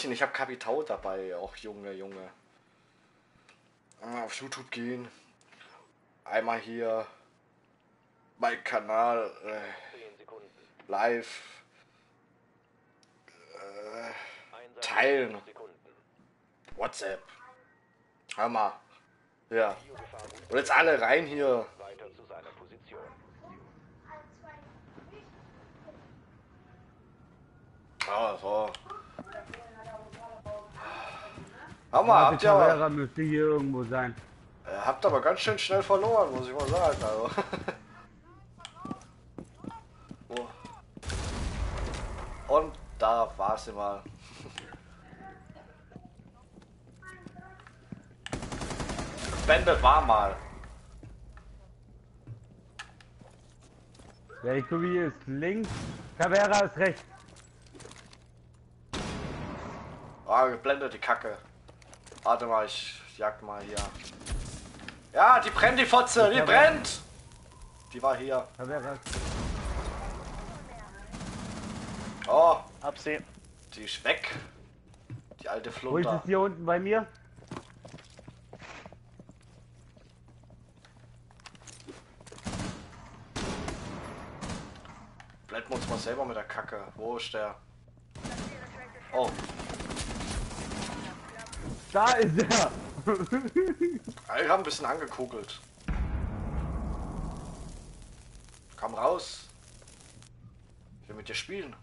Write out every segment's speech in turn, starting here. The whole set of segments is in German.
Mädchen, ich habe Kapital dabei. Auch Junge, Junge. Auf YouTube gehen. Einmal hier mein Kanal äh, live äh, teilen. WhatsApp. Mal. Ja. Und jetzt alle rein hier. Ah, so. Hör mal, habt ihr aber, müsste hier irgendwo sein. äh, habt aber ganz schön schnell verloren, muss ich mal sagen. Also. Oh. Und da war sie mal. Bände war mal. Ja, ich gucke hier ist links, Caveira ist rechts. Ah, geblendet die Kacke. Warte mal, ich jag mal hier. Ja, die brennt, die Fotze, die brennt! Die war hier. Oh, Hab sie. die ist weg. Die alte Wo ist es hier unten bei mir? Blenden wir uns mal selber mit der Kacke. Wo ist der? Oh, Da ist er! ich hab ein bisschen angekugelt. Komm raus. Ich will mit dir spielen.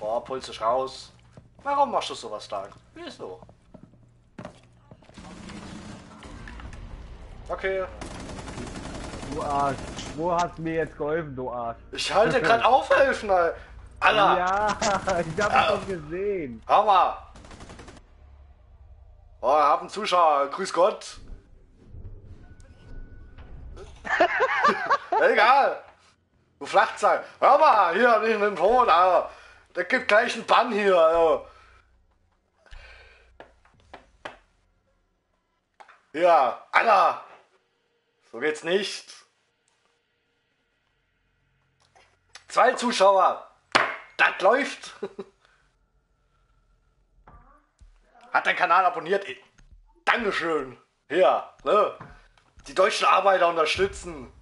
Boah, Puls ist raus. Warum machst du sowas da? Wieso? Okay. Du Arsch. Wo hast du mir jetzt geholfen, du Arsch? Ich halte gerade aufhelfen, Alter. Alter. Ja, ich hab Ja. es doch gesehen. Hammer! Oh, ich hab einen Zuschauer. Grüß Gott. Egal. Du Flachzeug. Hör mal, hier nicht in den Ton, Alter. Der gibt gleich einen Bann hier, Alter. Ja, Alter. So geht's nicht. Zwei Zuschauer. Das läuft. Hat deinen Kanal abonniert. Dankeschön. Hier, ne? Die deutschen Arbeiter unterstützen.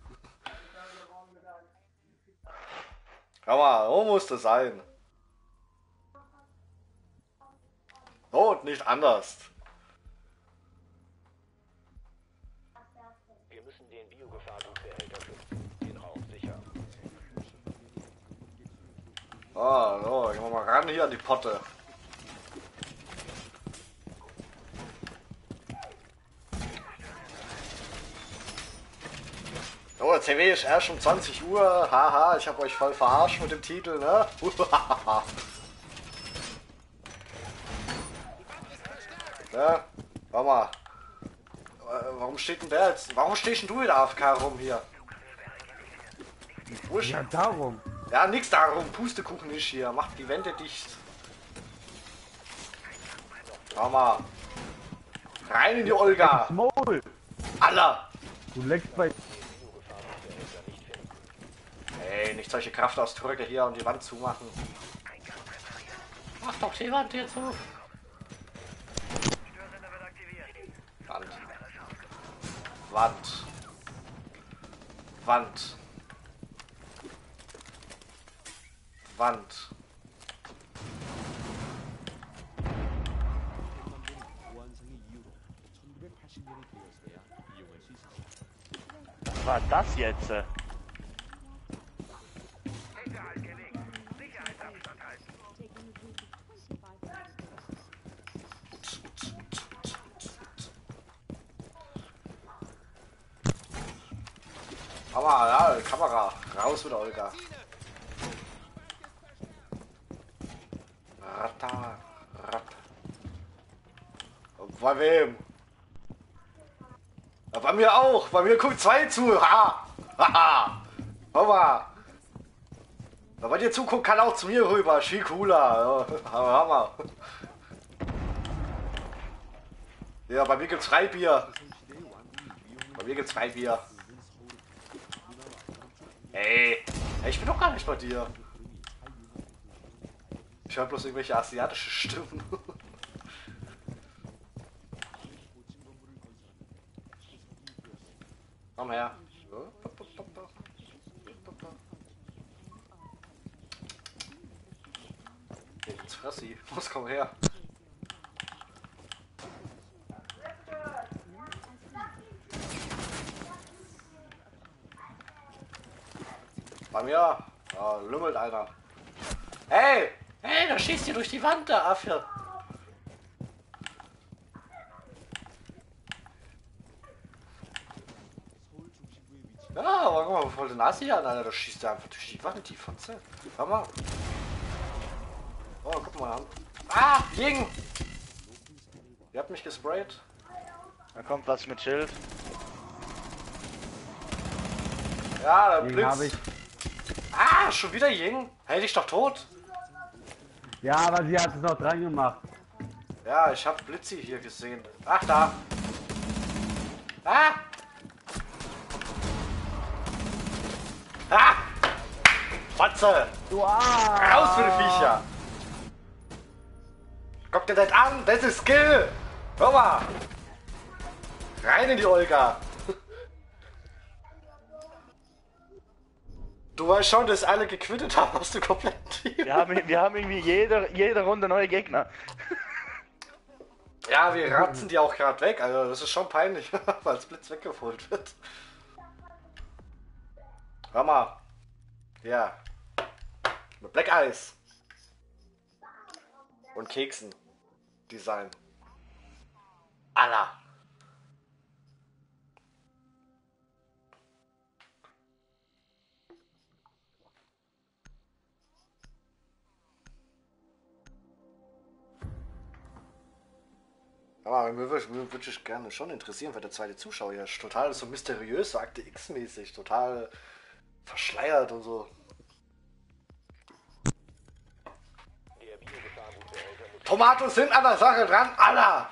Aber so muss das sein. So und nicht anders. Ah, so, gehen wir mal ran hier an die Potte. So, CW ist erst um 20 Uhr. Haha, ich habe euch voll verarscht mit dem Titel, ne? ja, warte mal. Äh, Warum steht denn der jetzt? Warum stehst denn du wieder AFK rum hier? Wo Ja, darum. Ja, nix darum. Pustekuchen ist hier. Macht die Wände dicht. Schau mal. Rein in die Olga. Maul. Aller. Du leckst bei... Ey, nicht solche Kraftausdrücke hier und die Wand zumachen. Mach doch die Wand hier zu. Wand. Wand. Wand. Wand. Was war das jetzt? Aber ja, Kamera. Raus mit Olga. Bei wem? Ja, bei mir auch. Bei mir guckt zwei zu. Ha! Haha! Mal. Wer bei dir zuguckt, kann auch zu mir rüber. Viel cooler. Ja, Hammer. Ja, bei mir gibt's Freibier. Bei mir gibt's Freibier. Ey. Ey, ich bin doch gar nicht bei dir. Ich höre bloß irgendwelche asiatische Stimmen. Komm her. Jetzt fress sie. Los, komm her. Bei mir ja, lümmelt einer. Hey! Hey, da schießt ihr durch die Wand, der Affe. Ja, aber den Assi an, Alter. Da schießt er einfach durch die Wand, die Fotze. Hör mal. Oh, guck mal an. Ah, Jing! Ihr habt mich gesprayt. Da kommt was mit Schild. Ja, der Den Blitz. ich. Ah, schon wieder Ying? Hey, dich doch tot. Ja, aber sie hat es noch dran gemacht. Ja, ich hab Blitzi hier gesehen. Ach, da. Ah! Fotze! Du! Raus für die Viecher! Guck dir das an, das ist Skill! Hör mal! Rein in die Olga! Du weißt schon, dass alle gequittet haben aus dem kompletten Team. Wir haben, wir haben irgendwie jede, jede Runde neue Gegner. Ja, wir ratzen die auch gerade weg. Also das ist schon peinlich, weil das Blitz weggeholt wird. Hör mal. Ja. Mit Black Eyes. Und Keksen. Design. Allah. Aber mir würde ich gerne schon interessieren, wer der zweite Zuschauer hier. Total so mysteriös, so Akte X-mäßig, total verschleiert und so. Tomaten sind an der Sache dran, Allah!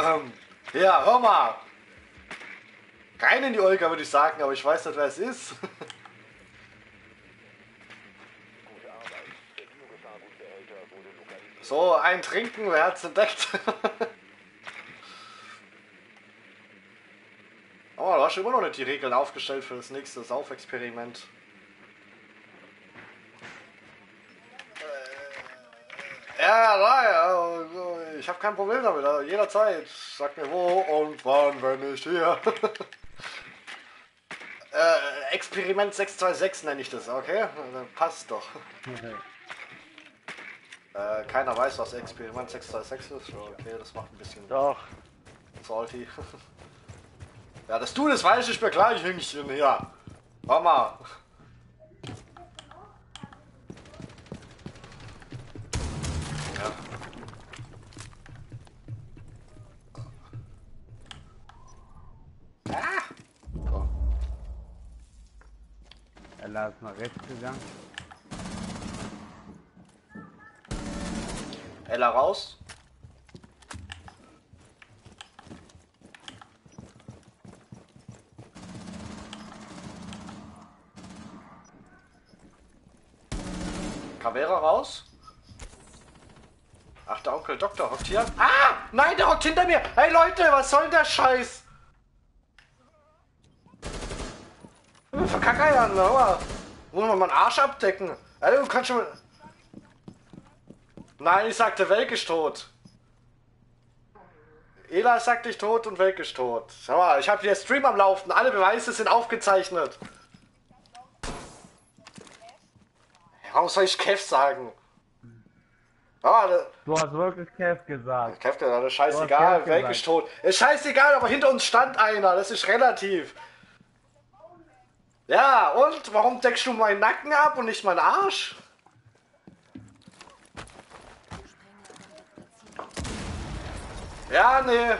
Ähm, ja, hör mal. Rein in die Olga, würde ich sagen, aber ich weiß nicht, wer es ist. So, ein Trinken, wer hat's entdeckt? oh, du hast immer noch nicht die Regeln aufgestellt für das nächste Saufexperiment. Äh, Ja, ja, ja, ich habe kein Problem damit, also jederzeit. Sag mir wo und wann, wenn ich hier. äh, Experiment 626 nenne ich das, okay? Dann passt doch. Äh, keiner weiß, was Experiment 626 ist. Okay, das macht ein bisschen Doch. salty. ja, dass du das weißt, ich mir gleich, Hüngchen. Ja. Mama. Ella raus. Caveira raus. Ach, der Onkel Doktor hockt hier. Ah! Nein, der hockt hinter mir. Hey Leute, was soll denn der Scheiß? Verkacker ja, hör mal. Muss man mal einen Arsch abdecken. Ey, du kannst schon... Nein, ich sagte, Welk ist tot. Ela sagt ich tot und Welk ist tot. Schau mal, ich habe hier Stream am Laufen. Alle Beweise sind aufgezeichnet. Warum soll ich Kev sagen? Ah, Du hast wirklich Kev gesagt. Kev, das ist scheißegal. Kev Welk gesagt. ist tot. Ist scheißegal, aber hinter uns stand einer. Das ist relativ. Ja, und? Warum deckst du meinen Nacken ab und nicht meinen Arsch? Ja, nee.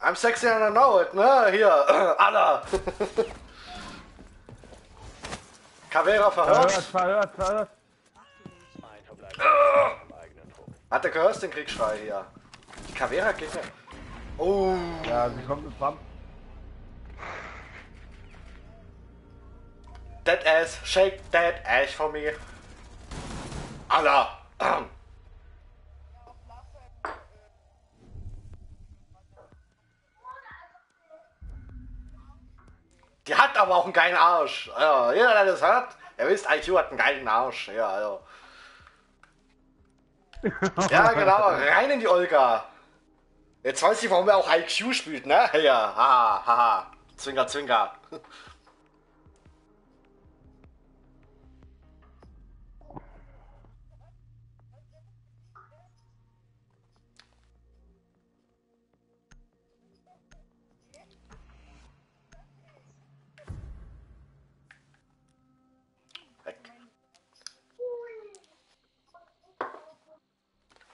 I'm sexy and I know it, ne? Hier, Anna. Caveira Verhört, verhört. verhört, verhört. Hat der gehört den Kriegsschrei hier? Die Caveira geht mir. Oh. Ja, sie kommt mit Bump. that ass, shake that ass for me. Allah. Die hat aber auch einen geilen Arsch. Ja, jeder, der das hört, er wisst, IQ hat einen geilen Arsch. Ja, also. Ja, genau, rein in die Olga. Jetzt weiß ich, warum er auch IQ spielt, ne? Ja, haha, haha. Zwinker, zwinker.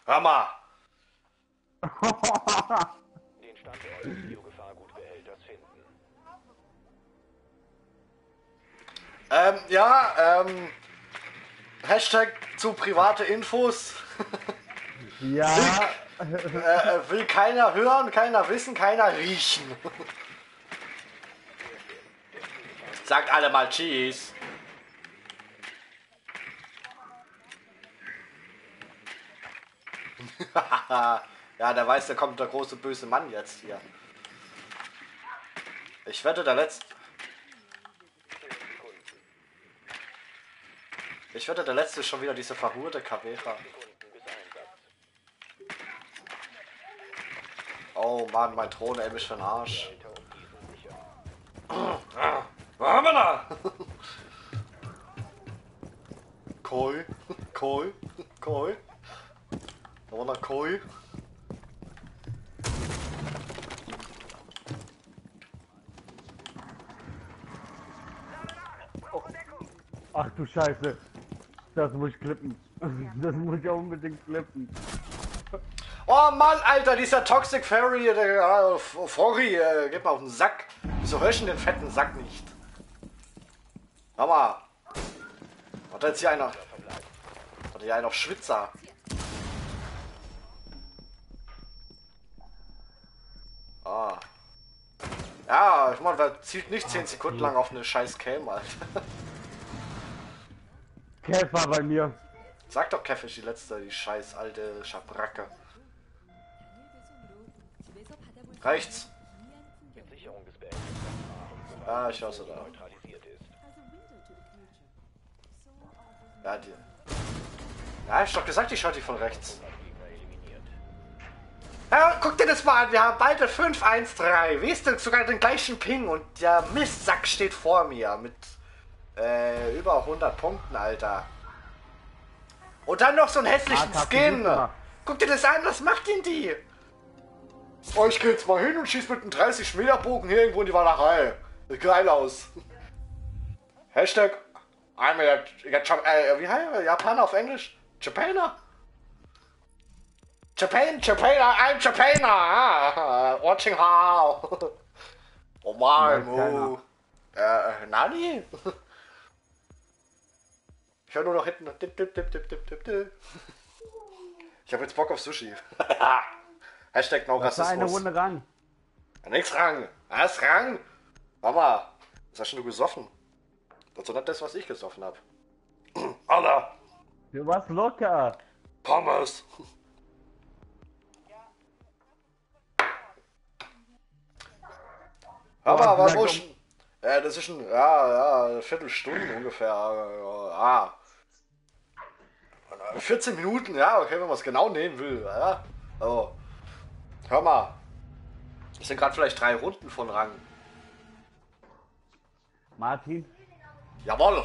Mal. Den Standort des Biogefahrgutbehälters finden. Ähm, ja, ähm, Hashtag zu private Infos. Ja, äh, äh, will keiner hören, keiner wissen, keiner riechen. Sagt alle mal Cheese. ja, der weiß, da kommt der große böse Mann jetzt hier. Ich wette, der letzte. Ich wette, der letzte ist schon wieder diese verhurte Kavera. Oh Mann, mein Thron, ey, mich für den Arsch. Was haben wir da? Koi, Koi, Koi. Noch Koi. ach du Scheiße. Das muss ich klippen. Das muss ich unbedingt klippen. Oh Mann, Alter, dieser Toxic Fairy, der äh, Fori, äh, geht mal auf den Sack. Wieso hör ich den fetten Sack nicht? Mal. Hat jetzt hier einer. Hat hier einer noch Schwitzer? Ah. Ja, ich meine, wer zielt nicht 10 Sekunden lang auf eine scheiß Cam, Alter. Käfer bei mir. Sag doch, Kev ist die letzte, die scheiß alte Schabracke. Rechts. Ah, ich hasse da. Ja, die. Ja, ich hab doch gesagt, ich schau die von rechts. Ja, guck dir das mal an, wir haben beide 5-1-3. Wie ist denn sogar den gleichen Ping und der Mistsack steht vor mir mit äh, über 100 Punkten, Alter. Und dann noch so einen hässlichen Ah, Skin. Guck dir das an, was macht denn die? Oh, ich geh jetzt mal hin und schieß mit einem 30 Meter Bogen hier irgendwo in die Walachei. Sieht geil aus. Hashtag I'm a, ja, äh, wie heißt er? Japaner auf Englisch? Japaner? Japan, Japaner, I'm Japaner. Ah, watching how. Oh mein, Weiß oh. Äh, Nani? Ich höre nur noch hinten. Dip, dip, dip, dip, dip, dip, dip. Ich habe jetzt Bock auf Sushi. Hashtag no Das eine. Runde ran. Ja, nix Rang. Was Rang? Mama, was hast du gesoffen? Das ist nicht das, was ich gesoffen hab. Alter, Du warst locker. Pommes. Aber, doch- ich, ja, das ist ein, ja, ja, eine Viertelstunde ungefähr. Ja, ah. 14 Minuten, ja, okay, wenn man es genau nehmen will. Ja. Also, hör mal. Es sind gerade vielleicht drei Runden von Rang. Martin, Jawohl.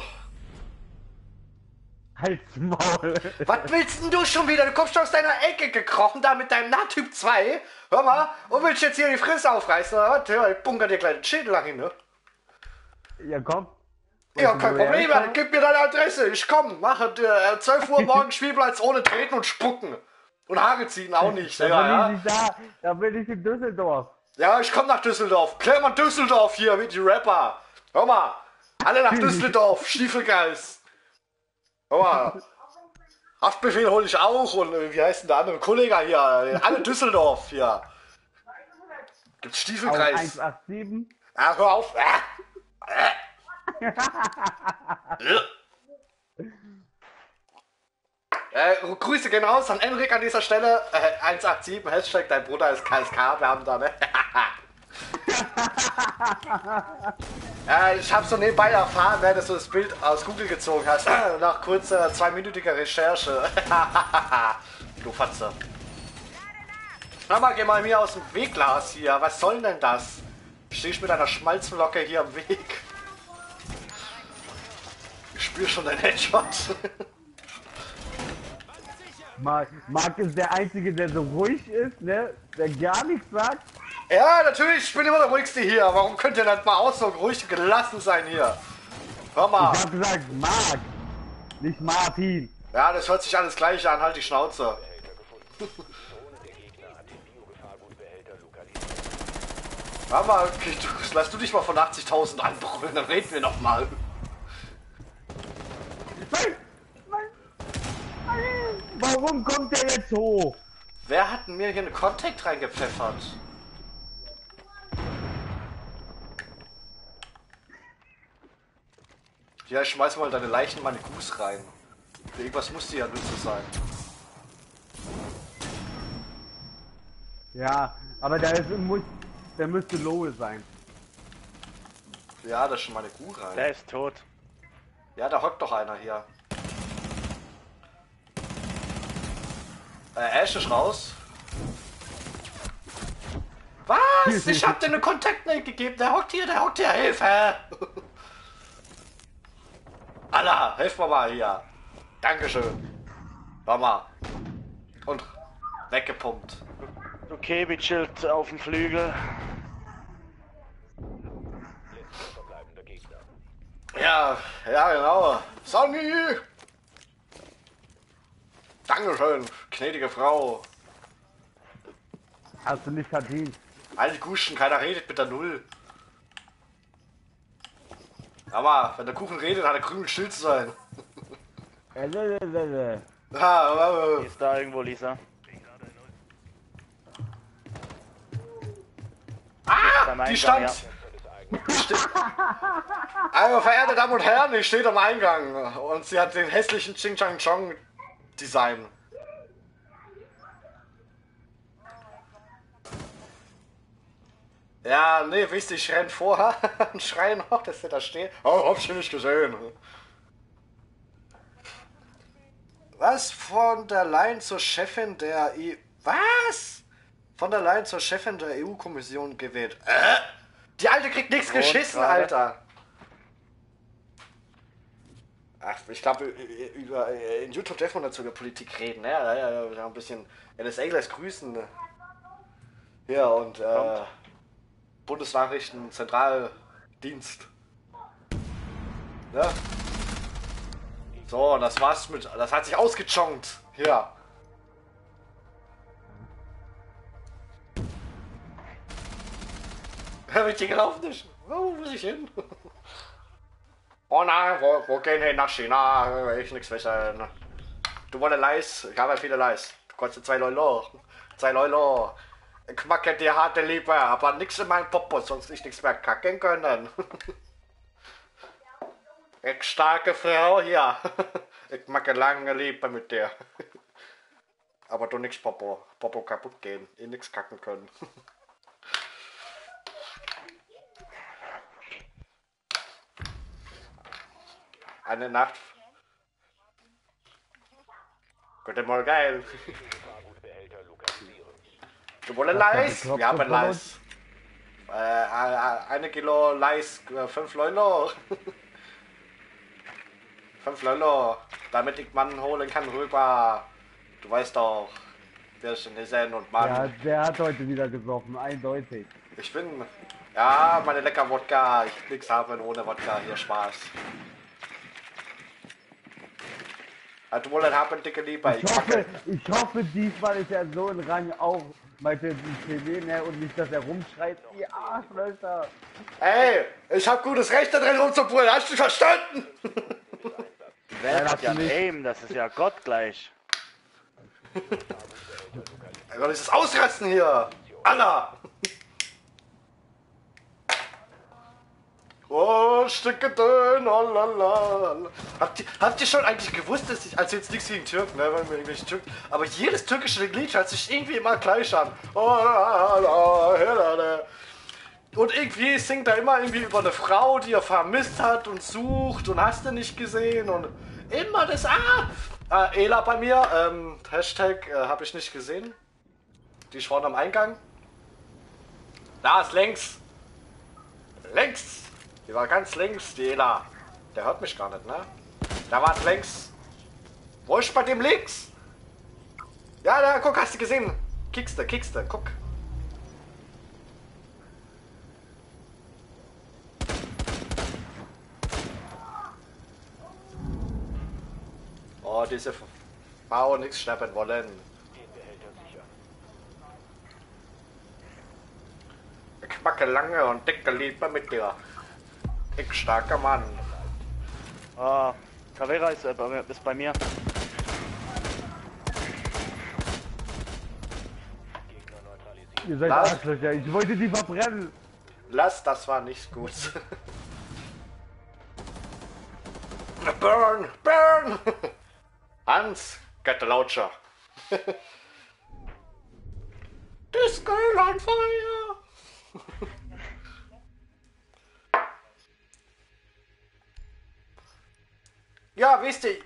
Halt's Maul. Was willst denn du schon wieder? Du kommst schon aus deiner Ecke gekrochen, da mit deinem Nahtyp 2. Hör mal, und willst jetzt hier die Fresse aufreißen, oder was? Ja, ich bunker dir gleich den Schädel lang hin, ne? Ja, komm. Ja, kein Problem, gib mir deine Adresse. Ich komm, mache äh, 12 Uhr morgen Spielplatz ohne treten und spucken. Und Haare ziehen auch nicht, Da ja, bin ich ja. nicht da. Da bin ich in Düsseldorf. Ja, ich komm nach Düsseldorf. Klär mal Düsseldorf hier mit die Rapper. Hör mal, alle nach Düsseldorf, Stiefelgeist. Mal. Haftbefehl hole ich auch und äh, wie heißt denn der andere Kollege hier? Alle Düsseldorf hier. Gibt's Stiefelkreis? 187. Ah, hör auf. Ah. Ah. Äh, Grüße gehen raus an Enrik an dieser Stelle. Äh, 187, Hashtag dein Bruder ist KSK, wir haben da, ne? äh, ich habe so nebenbei erfahren, wer das so das Bild aus Google gezogen hast. Nach kurzer zweiminütiger Recherche. du Fatze. Na mal, geh mal mir aus dem Weg, Lars, hier. Was soll denn das? Stehst mit einer Schmalzlocke hier am Weg. Ich spür schon dein Headshot. Marc, Marc ist der Einzige, der so ruhig ist, ne? Der gar nichts sagt. Ja, natürlich, ich bin immer der ruhigste hier. Warum könnt ihr nicht mal auch so ruhig gelassen sein hier? Hör mal. Ich hab gesagt Marc, nicht Martin. Ja, das hört sich alles gleich an. Halt die Schnauze. Hör mal, okay, du, lass du dich mal von 80.000 anbrüllen, dann reden wir noch mal. Nein, nein. Warum kommt der jetzt hoch? Wer hat mir hier einen Contact reingepfeffert? Ja, ich schmeiß mal deine Leichen in meine Gus rein. Irgendwas muss die ja nützlich sein. Ja, aber der, ist, muss, der müsste low sein. Ja, da ist schon meine Kuh rein. Der ist tot. Ja, da hockt doch einer hier. Äh, Ash ist raus. Was? Ich hab dir eine Kontaktnate gegeben. Der hockt hier, der hockt hier. Hilfe! Allah, helf mir mal hier. Dankeschön. War mal. Und weggepumpt. Okay, chillt auf dem Flügel. Letzter verbleibender Gegner. Ja, ja, genau. Sonny! Dankeschön, gnädige Frau. Hast du nicht verdient. Alle Guschen, keiner redet mit der Null. Aber wenn der Kuchen redet, hat er grün Schild zu sein. Äh, äh, äh, äh. Die ist da irgendwo, Lisa. ah, die stand. Die. Also, verehrte Damen und Herren, die steht am Eingang und sie hat den hässlichen Ching Chang Chong Design. Ja, nee, wisst ihr, ich renn vorher und schreie noch, dass sie da steht. Oh, hab ich nicht gesehen. Was? Von der Leyen zur Chefin der EU. Was? Von der Leyen zur Chefin der EU-Kommission gewählt. Äh? Die Alte kriegt nichts Und geschissen, gerade? Alter. Ach, ich glaube, über in YouTube darf man dazu über Politik reden, ne? Ja, ja, ja, ein bisschen NSA lässt grüßen. Ja, und äh, Kommt. Bundesnachrichten Zentraldienst. Ja. So, das war's mit. Das hat sich ausgechonkt. Hier. Hör mich gelaufen ist. Wo muss ich hin? Oh nein, wo, wo gehen hin? Nach China? Ich nichts wissen. Du wolltest Leis? Ich habe viele Leis. Du kostet zwei Lolo. Zwei Lolo. Ich mag ja die harte Liebe, aber nichts in meinem Popo, sonst ich nichts mehr kacken können. Ich starke Frau hier. Ich mag eine lange Liebe mit dir. Aber du nix Popo. Popo kaputt gehen. Eh nix kacken können. Eine Nacht. Guten Morgen. Was hat Leis? Wir haben Leis. Äh, äh, eine Kilo Leis, äh, fünf Lolo. fünf Lolo, damit ich Mann holen kann rüber. Du weißt doch, wir sind Hissen und Mann. Ja, der hat heute wieder gesoffen, eindeutig. Ich bin, ja, meine lecker Wodka. Ich nix haben ohne Wodka. Hier Spaß. Du wolltest haben, dicke Lieber. Ich Ich hoffe, ich hoffe, diesmal ist er so in Rang auch, meinte die CD, ne, und nicht, dass er rumschreit, ihr Arschlöcher. Ey, ich hab gutes Recht da drin rumzubrüllen. Hast du verstanden? Wer hat ja. Aim? Das ist ja gottgleich. Soll ich das ausrasten hier? Anna! Oh, Stücke dünn, oh, lala. Habt ihr, habt ihr schon eigentlich gewusst, dass ich, also jetzt nichts gegen Türken, ne, weil wir irgendwelche Türken, aber jedes türkische Lied hört sich irgendwie immer gleich an. Oh, lala, lala. Und irgendwie singt er immer irgendwie über eine Frau, die er vermisst hat und sucht und hast du nicht gesehen und immer das Ah! Äh, Ela bei mir, ähm, Hashtag äh, habe ich nicht gesehen. Die ist vorne am Eingang. Da ist links. Links. Die war ganz links, die Ela. Der hört mich gar nicht, ne? Da war links. Wo ist bei dem links? Ja, da, guck, hast du gesehen? Kickste, kickste, guck. Oh, diese Frau nichts schnappen wollen. Ich macke lange und dicke Liebe mit dir. Starker Mann. Ah, Caveira ist, äh, bei mir- ist bei mir. Ihr seid? Arschlöcher. Ich wollte die verbrennen. Lass, das war nicht gut. burn, burn! Hans, get the launcher. This girl on fire! Ja, wisst ihr,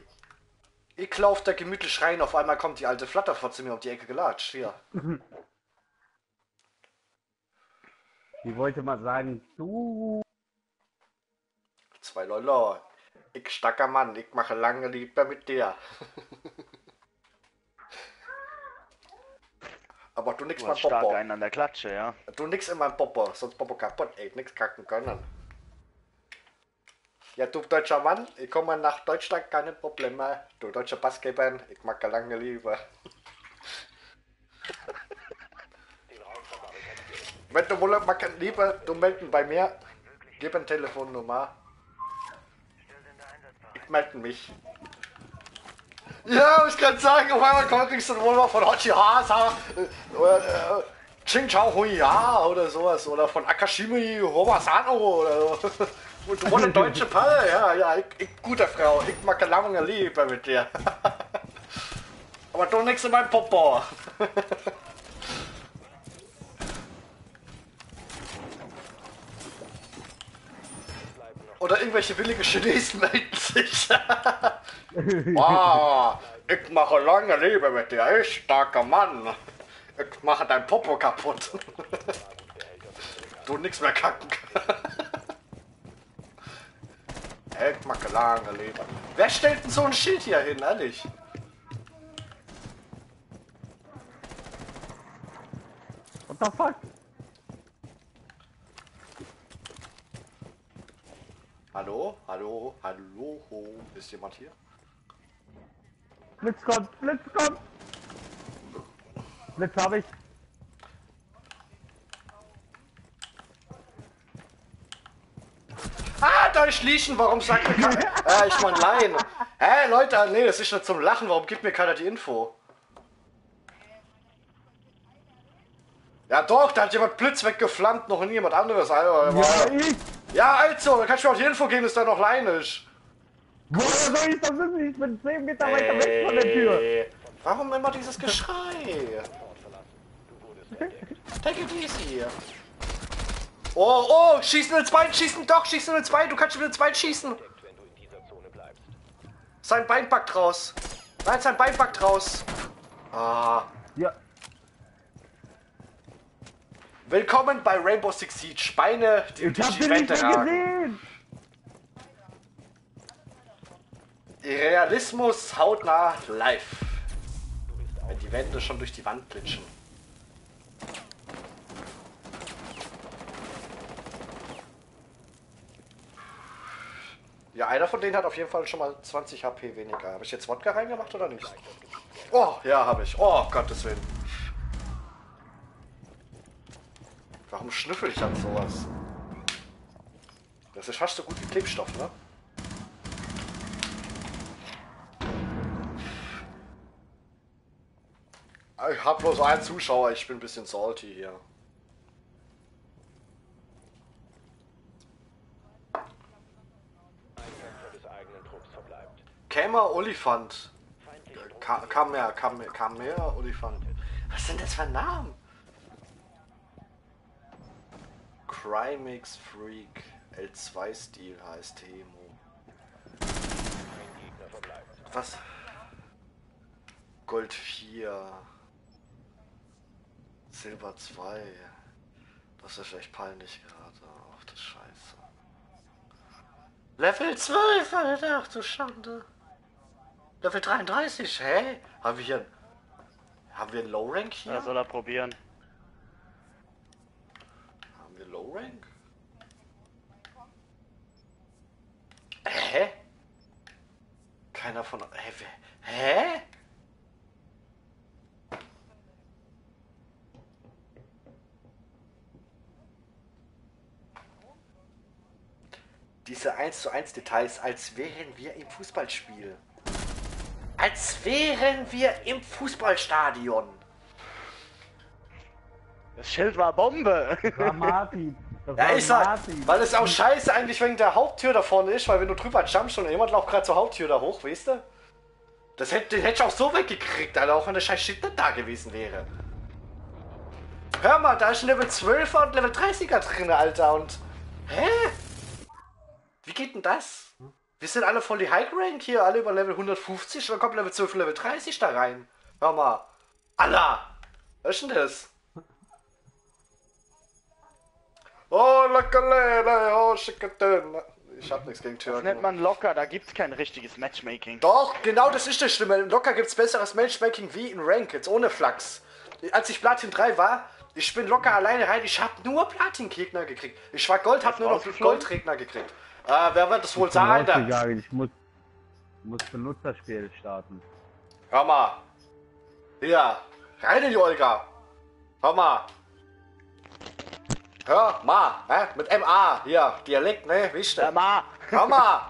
ich lauf da gemütlich rein, auf einmal kommt die alte Flatterfotze mir um die Ecke gelatscht. Hier. Die wollte mal sagen, du. Zwei Lolo. Ich starker Mann, ich mache lange Liebe mit dir. Aber du nix mein hast stark einen an der Klatsche, ja. Du nix in meinem Popo, sonst Popo kaputt, ey, nix kacken können. Ja, du deutscher Mann, ich komme nach Deutschland, keine Probleme. Du deutscher Passgeber, ich mag lange Liebe. Den Raum verbarrikadieren. Wenn du wohl mag Liebe, du melden bei mir. Gib eine Telefonnummer. Ich melde mich. Ja, ich kann sagen, auf einmal kommt kriegst du wohl mal von Hochi Hasa oder äh, Ching Chao Hui Ja oder sowas oder von Akashimi Homasano oder so. Und du wolltest deutsche Palle, ja, ja, ich, ich gute Frau, ich mag lange Liebe mit dir. Aber du nix in meinem Popo. Oder irgendwelche willige Chinesen melden sich. wow, ich mache lange Liebe mit dir, ich starker Mann. Ich mache dein Popo kaputt. du nix mehr kacken. Ich mache lange Liebe. Wer stellt denn so ein Schild hier hin, ehrlich? What the fuck? Hallo, hallo, hallo, ist jemand hier? Blitz kommt, Blitz kommt. Blitz habe ich. Ah, ist Lieschen, warum sagt mir keiner? äh, ich mein Laien. Hä, Leute, nee, das ist nicht zum Lachen, warum gibt mir keiner die Info? Ja doch, da hat jemand Blitz weggeflammt, noch nie jemand anderes. Alter. Ja, ich. Ja, also, da kannst du mir auch die Info geben, dass da noch Lein ist. Woher soll ich das wissen? Ich bin 10 Meter weiter weg von der Tür. Ey, Warum immer dieses Geschrei? Take it easy. Oh, oh, schießen ins Bein, schießen, doch, schießen ins Bein, du kannst mir ins Bein schießen. Sein Bein packt raus. Nein, sein Bein packt raus. Ah. Ja. Willkommen bei Rainbow Six Siege. Beine, die Ich durch die Wände ragen. Realismus hautnah live. Wenn die Wände schon durch die Wand glitschen. Ja, einer von denen hat auf jeden Fall schon mal 20 HP weniger. Habe ich jetzt Wodka reingemacht oder nicht? Oh, ja, habe ich. Oh, Gottes Willen. Warum schnüffel ich an sowas? Das ist fast so gut wie Klebstoff, ne? Ich hab bloß einen Zuschauer, ich bin ein bisschen salty hier. Kämer Olifant. Ka kam mehr, kam, kam mehr Olifant. Was sind das für Namen? Crimix Freak L2 Stil heißt Temo. Gegner verbleibt. Was? Gold 4. Silber 2. Das ist echt peinlich gerade. Ach du Scheiße. Level 12, Alter. Ach du Schande. Level 33, hä? Haben wir hier. Haben wir einen Low Rank hier? Ja, soll er probieren. Haben wir Low Rank? Hä? Keiner von. Hä? Hä? Diese 1 zu 1 Details, als wären wir im Fußballspiel. Als wären wir im Fußballstadion. Das Schild war Bombe. Das war Martin. Das Ja, war ich sag, Martin. weil es auch scheiße eigentlich wegen der Haupttür da vorne ist, weil wenn du drüber jumpst und jemand lauft gerade zur Haupttür da hoch, weißt du? Das hätte, den hätte ich auch so weggekriegt, Alter, auch wenn der scheiß Shit nicht da gewesen wäre. Hör mal, da ist ein Level 12er und Level 30er drin, Alter, und. Hä? Wie geht denn das? Wir sind alle voll die High Rank hier, alle über Level 150, dann kommt Level 12 und Level 30 da rein. Hör mal. Allah! Was ist denn das? Oh, Lackalele, oh, Schickadön. Ich hab nichts gegen Das Türken. nennt man locker, da gibt's kein richtiges Matchmaking. Doch, genau das ist das Schlimme. In Locker gibt's besseres Matchmaking wie in Rank, jetzt ohne Flachs. Als ich Platin 3 war, ich bin locker alleine rein, ich hab nur Platin-Gegner gekriegt. Ich war Gold, hab nur noch? Goldregner gekriegt. Äh, wer wird das wohl sagen? rausgegangen. Ich muss, muss Benutzerspiel starten. Hör mal. Hier, rein in die Olga. Hör mal. Hör mal, hä? mit MA, hier, Dialekt, ne, wisst Hör ihr? mal, Hör mal,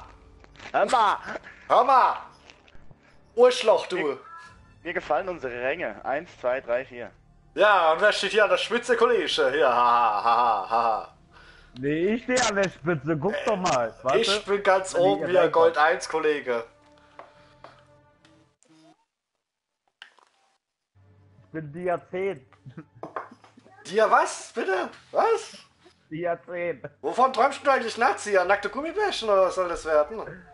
hör mal. hör mal. Urschloch, du. Mir gefallen unsere Ränge. Eins, zwei, drei, vier. Ja, und wer steht hier an der Spitze, Kollege? Hier, haha, haha, haha. Nee, ich stehe an der Spitze. Guck doch mal. Warte. Ich bin ganz Nee, oben hier, seid Gold 1, Kollege. Ich bin Dia 10. Dir was, bitte? Was? Dia 10. Wovon träumst du eigentlich nachts hier? Nackte Gummibärchen oder was soll das werden?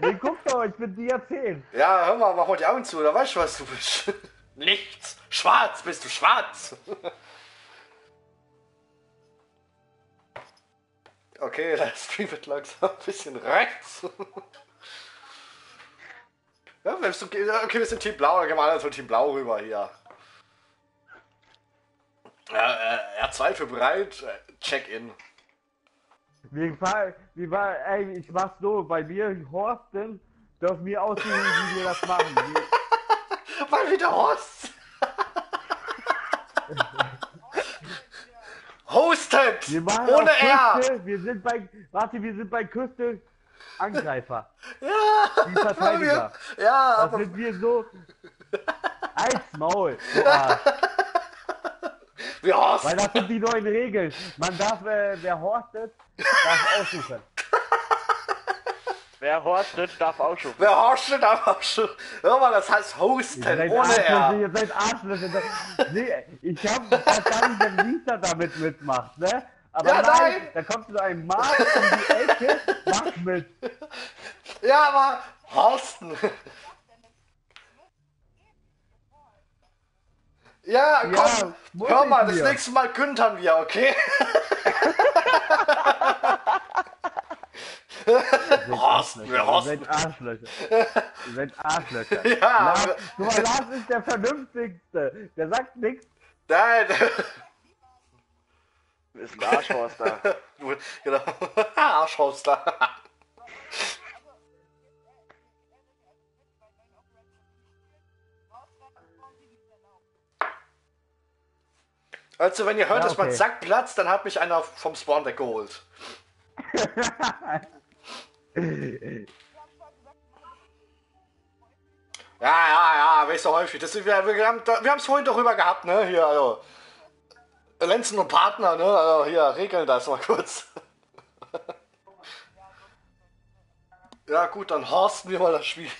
Nee, guck doch, ich bin Dia 10. Ja, hör mal, mach mal die Augen zu, da weißt du, was du bist. Nichts. Schwarz, bist du schwarz. Okay, der Stream wird langsam ein bisschen rechts. Ja, okay, wir sind Team Blau, dann gehen wir alle zu Team Blau rüber hier. Ja, äh, R2 für bereit, äh, Check-in. Wie war, wie war, ey, ich mach's so, bei mir, Horsten, dürfen wir aussuchen, wie wir das machen. Wie, Mal wieder Horst. Hosted! wir machen Ohne R! Küste, wir sind bei, warte, wir sind bei Küste Angreifer. Ja! Die Verteidiger. Ja, Das aber sind wir so, als Maul, du Arsch. wir Horst! Weil das sind die neuen Regeln. Man darf, äh, wer horstet, darf aussuchen. Wer horstet, darf ausschufen. Wer Horstet darf auch schon. Hör mal, das heißt Hosten, Ihr seid ohne R. ihr seid Arschlöcher. Nee, ich hab verstanden, wenn Lisa damit mitmacht, ne? Aber Ja, nein, nein. da kommt so ein Markt um die Ecke, mach mit. Ja, aber Horsten. Ja, komm, Ja, hör mal, das nächste Mal güntern wir, okay? Horsten, wir Ihr Horsten. seid Arschlöcher. Ihr seid Arschlöcher. Ja, Lars, mal, Lars ist der Vernünftigste. Der sagt nichts. Nein. Ist ein Arschhorster. genau. Arschhorster. Also, wenn ihr hört, Ja, dass mein okay. Sack platzt, dann hat mich einer vom Spawn weggeholt. Ja, ja, ja, weißt du häufig. Das, wir wir haben es vorhin darüber gehabt, ne? Hier, also. Lenzen und Partner, ne? Also hier, regeln das mal kurz. Ja, gut, dann horsten wir mal das Spiel.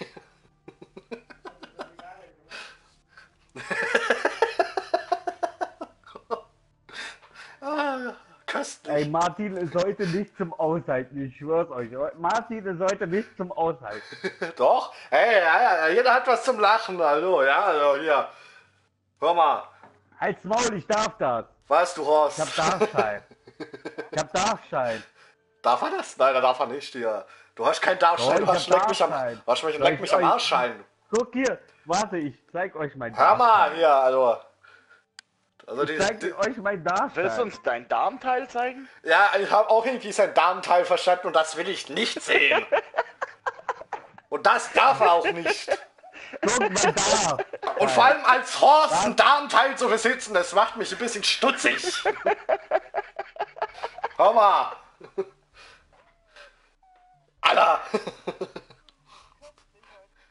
ah, köstlich. Ey, Martin ist heute nicht zum Aushalten, ich schwör's euch. Martin ist heute nicht zum Aushalten. Doch, hey, ja, ja, jeder hat was zum Lachen, also, ja, also hier. Hör mal, Halt's Maul, ich darf das. weißt du, Horst? Ich hab Darfschein. Ich hab Darfschein. Darf er das? Nein, da darf er nicht, hier. Du hast keinen Doch, Darfschein, ich du hast leck mich am, hast mich, leck ich mich am Arschschein. Guck hier, warte, ich zeig euch mein Hör mal, hier, also. Also Ich zeig die, euch mein Willst du uns dein Darmteil zeigen? ja, ich habe auch irgendwie sein Darmteil verstanden und das will ich nicht sehen. Und das darf er auch nicht. Da. Und vor allem als Horst ein Darmteil zu besitzen, das macht mich ein bisschen stutzig. Hör mal. Alter.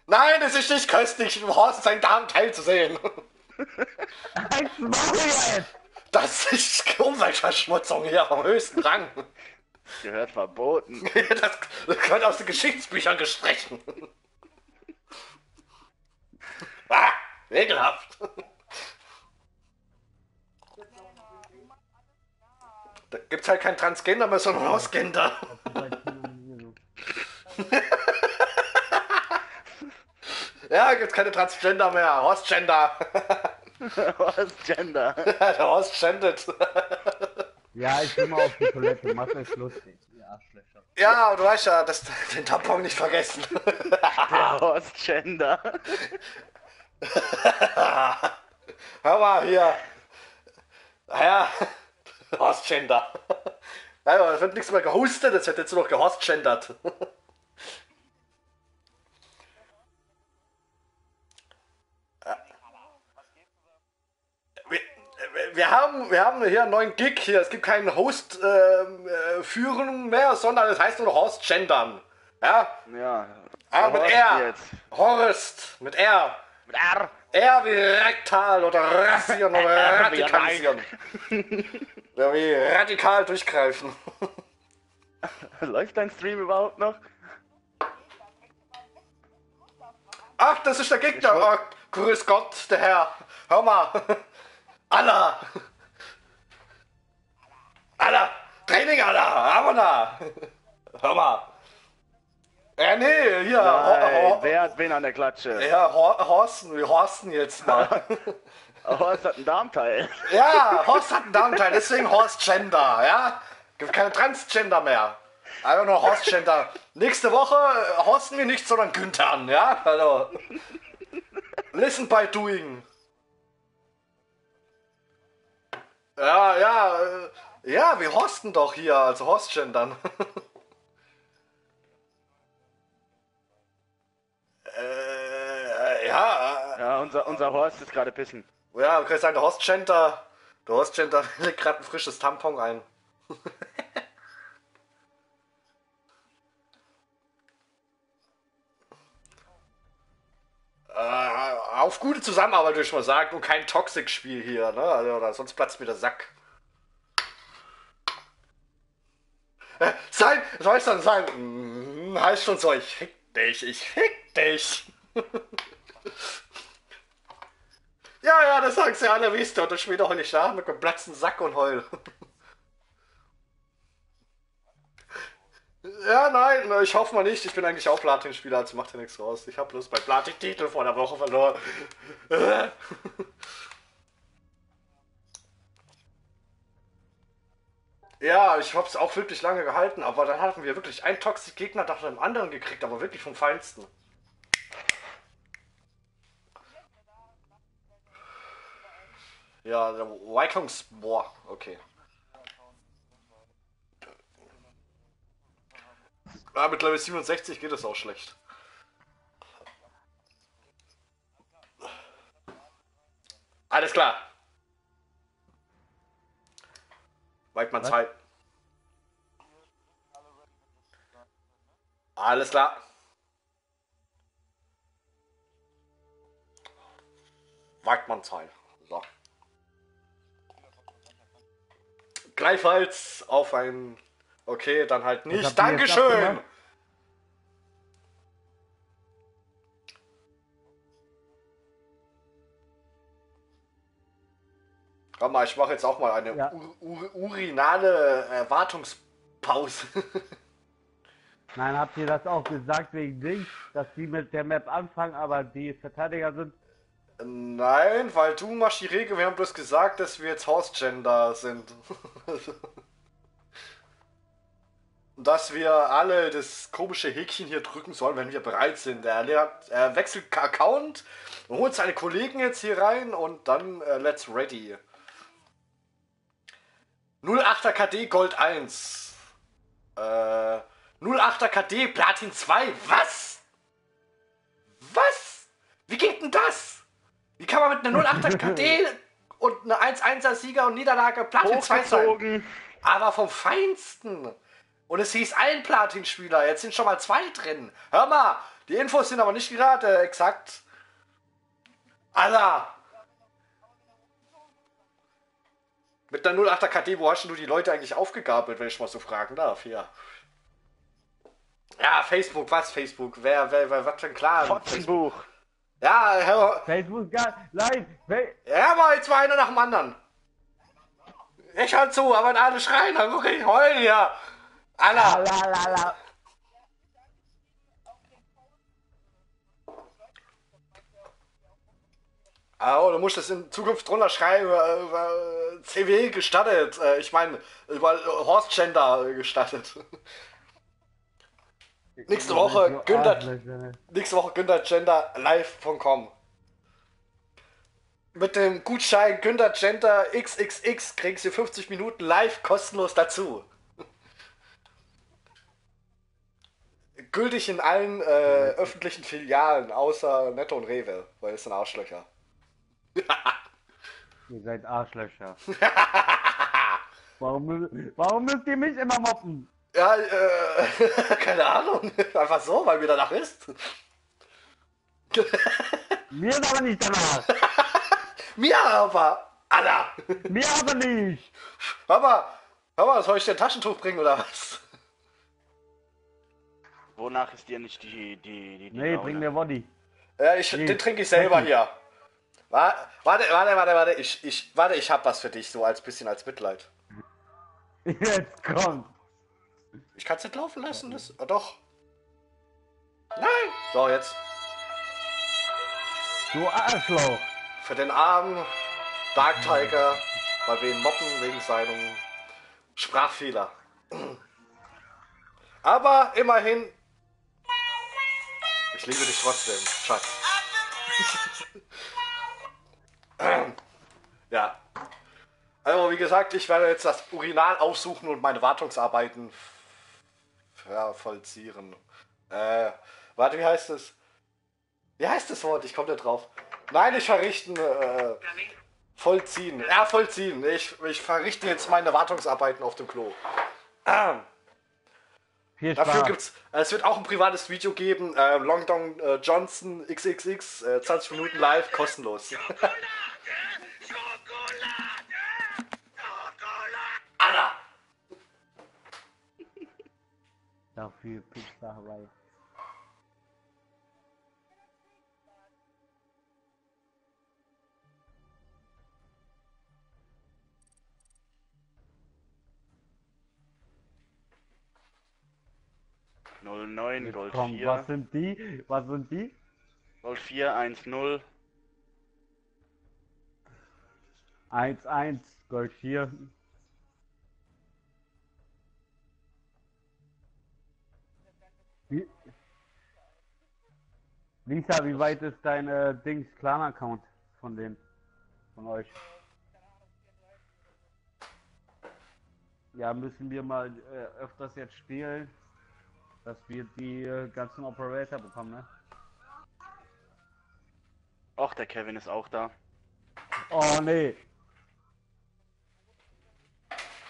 Nein, es ist nicht köstlich, Horst sein Darmteil zu sehen. Halt's Maul jetzt. Das ist Umweltverschmutzung hier vom höchsten Rang. Gehört verboten. Das, das gehört aus den Geschichtsbüchern gestrichen. Ah, ekelhaft. Da gibt's halt kein Transgender mehr, sondern Ausgender. Ja, gibt's keine Transgender mehr. Horstgender. Was? Gender. Der Horst gendet. Ja, ich bin mal auf die Toilette, lustig, ihr Arschlöcher. Ja, du weißt ja, das, den Tampon nicht vergessen. Der Horst Gender. Hör mal hier. Ja, Horstgender. Ja, es wird nichts mehr gehustet, es wird jetzt nur noch gehorstgendert. Wir, wir, haben, wir haben hier einen neuen Gig hier. Es gibt keinen Host-Führung mehr, sondern es heißt nur noch Horstgendern. Ja? Ja. Ah, mit Horst R. Jetzt. Horst. Mit R. Mit R. R wie rektal oder rasieren oder R wie radikalisieren. Ja, wie radikal durchgreifen. Läuft dein Stream überhaupt noch? Ach, das ist der Gegner. Oh, grüß Gott, der Herr. Hör mal. Allah. Allah. Training, Allah. Abona. Hör mal. Ja, nee, hier. Nein, wer hat wen an der Klatsche? ja, Hor Horsten, wir horsten jetzt mal. Horst hat ein Darmteil. Ja, Horst hat einen Darmteil, deswegen Horst Gender, ja? Gibt keine Transgender mehr. Einfach nur Horst Gender. Nächste Woche äh, horsten wir nicht, sondern Günther an, ja? Also. Listen by doing. Ja, ja, äh, ja, wir horsten doch hier, also Horst Gendern. äh, ja, Ja, unser, unser Horst ist gerade pissen. ja, du kannst sagen, der Horstgenter, der Horstgenter legt gerade ein frisches Tampon ein. auf gute Zusammenarbeit würde ich mal sagen und kein Toxic-Spiel hier, ne? Also, oder sonst platzt mir der Sack. Äh, sein, soll ich dann sagen? Mm, heißt schon so, ich fick dich, ich fick dich. Ja, ja, das sagen sie alle, wisst ihr, und dann später heul ich nach mit einem platzen Sack und heul. Ja, nein, ich hoffe mal nicht. Ich bin eigentlich auch Platin-Spieler, also macht ja nichts raus. Ich habe bloß bei Platin-Titel vor der Woche verloren. Ja, ich hab's auch wirklich lange gehalten, aber dann hatten wir wirklich einen Toxic-Gegner nach dem anderen gekriegt, aber wirklich vom Feinsten. Ja, der Vikings, boah, okay. Ja, mit Level 67 geht es auch schlecht. Alles klar. Weidmann 2. Alles klar. Weidmann 2. So. Gleichfalls auf ein. Okay, dann halt nicht. Dankeschön! Komm mal, ich mache jetzt auch mal eine ja. ur urinale Erwartungspause. Nein, habt ihr das auch gesagt wegen Ding, dass die mit der Map anfangen, aber die Verteidiger sind? Nein, weil du machst die Regel, wir haben bloß gesagt, dass wir jetzt Horse Gender sind. Und dass wir alle das komische Häkchen hier drücken sollen, wenn wir bereit sind. Er, lernt, er wechselt Account und holt seine Kollegen jetzt hier rein und dann äh, let's ready. 08er KD Gold 1. Äh, 08er KD Platin 2. Was? Was? Wie geht denn das? Wie kann man mit einer 08er KD und einer 1-1er Sieger und Niederlage Platin 2 sein? Aber vom Feinsten. Und es hieß ein Platin-Spieler. Jetzt sind schon mal zwei drin. Hör mal, die Infos sind aber nicht gerade exakt. Alter. Mit der 08er KD, wo hast du die Leute eigentlich aufgegabelt, wenn ich mal so fragen darf? Hier. Ja, Facebook, was Facebook? Wer, wer, wer, was für ein Clan? Fotzenbuch. Ja, hör, Facebook. Nein, ja, mal jetzt mal einer nach dem anderen. Ich hör zu, aber alle schreien, dann guck ich heulen hier. Alter. Lalalala. Oh, du musst das in Zukunft drunter schreiben, äh, über CW gestattet. Äh, Ich meine, über Horstgender gestattet. Nächste Woche Günther, ne? nächste Woche Günther Gender live.com. Mit dem Gutschein Günther Gender XXX kriegst du 50 Minuten live kostenlos dazu. Gültig in allen äh, öffentlichen Filialen, außer Netto und Rewe, weil es sind Arschlöcher. Ihr seid Arschlöcher. warum, warum müsst ihr mich immer moppen? Ja, äh, keine Ahnung. Einfach so, weil mir danach ist. Mir ist aber nicht danach. Mir aber. Alter. Mir aber nicht. Hör mal, hör mal, soll ich dir ein Taschentuch bringen oder was? Wonach ist dir nicht die, die, die, die Nee, Laune? bring mir Woddy. Ja, ich, Nee, den trinke ich selber Woddy. hier. Wa- Warte, warte, warte, warte. Ich, ich, warte, ich hab was für dich, so als bisschen als Mitleid. Jetzt kommt. Ich kann's nicht laufen lassen, das. Oh, doch. Nein! So, jetzt. Du Arschloch. Für den armen Dark Tiger, wir ihn moppen wegen seinem Sprachfehler. Aber immerhin. Ich liebe dich trotzdem, Schatz. ja. Also, wie gesagt, ich werde jetzt das Urinal aufsuchen und meine Wartungsarbeiten f- ja, vollziehen. Äh, warte, wie heißt es? Wie heißt das Wort? Ich komme nicht drauf. Nein, ich verrichten. Äh, vollziehen. Ja, vollziehen. Ich, ich verrichte jetzt meine Wartungsarbeiten auf dem Klo. Viel dafür Spaß. gibt's. Es wird auch ein privates Video geben. Äh, Longdong äh, Johnson XXX. Äh, 20 Minuten live, kostenlos. Anna! Dafür Pizza Hawaii. Null neun Jetzt Gold komm, 4. was sind die? Was sind die? Gold 4, 1, 0. 1-1, Gold 4. Wie, Lisa, wie weit ist dein äh, Dings Clan-Account von denen? Von euch? Ja, müssen wir mal äh, öfters jetzt spielen, dass wir die äh, ganzen Operator bekommen, ne? Och, der Kevin ist auch da. Oh nee.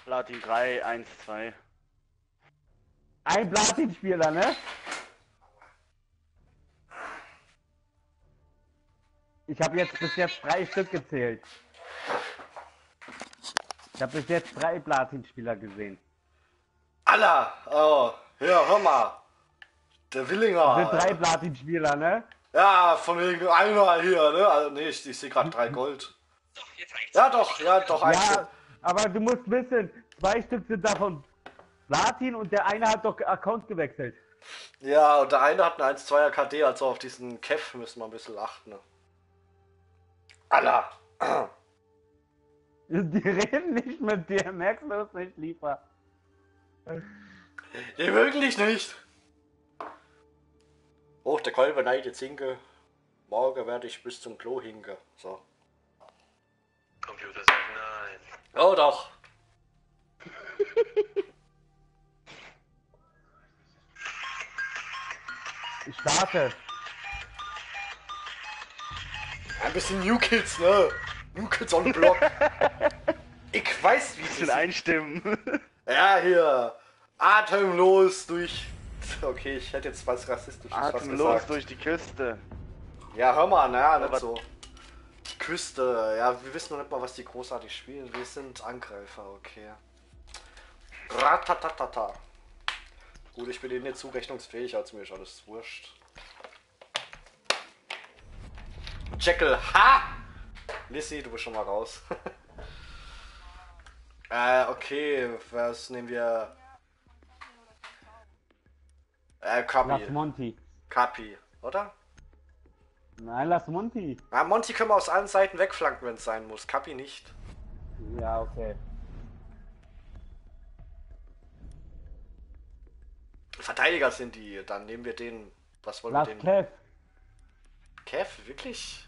Platin 3, 1, 2. Ein Platin-Spieler, ne? Ich habe jetzt bis jetzt drei Stück gezählt. Ich habe bis jetzt drei Platin-Spieler gesehen. Alla! Oh, ja, hör mal. Der Willinger. Das sind drei Platin-Spieler, ne? Ja, von wegen einer hier, ne? Also, nee, ich, ich sehe gerade drei Gold. Ja, doch, ja, doch, ein Ja, aber du musst wissen, zwei Stück sind davon Platin und der eine hat doch Account gewechselt. Ja, und der eine hat eine 1,2er KD, also auf diesen Kev müssen wir ein bisschen achten. Ne? Allah. Die reden nicht mit dir, merkst du es nicht, lieber. Nee, wirklich nicht. Hoch der Kolbe neidet Zinke. Morgen werde ich bis zum Klo hinke. So. Computer sagt nein. Oh doch. Ich starte. Ein bisschen New Kids, ne? New Kids on Block. ich weiß, wie Bisschen das einstimmen. Ja, hier. Atemlos durch. Okay, ich hätte jetzt was Rassistisches Atemlos durch die Küste. Ja, hör mal, naja, nicht so. Küste, ja, wir wissen noch nicht mal, was die großartig spielen. Wir sind Angreifer, okay. Ratatatata. Gut, ich bin ihnen nicht zurechnungsfähig, als mir ist alles wurscht. Jekyll, ha! Lissy, du bist schon mal raus. äh, okay, was nehmen wir? Äh, Lass Kapi. Monty. Kapi, oder? Nein, lass Monty. Ja, Monty können wir aus allen Seiten wegflanken, wenn es sein muss. Kapi nicht. Ja, okay. Verteidiger sind die. Dann nehmen wir den. Was wollen Lass wir den? Kev. Kev, wirklich?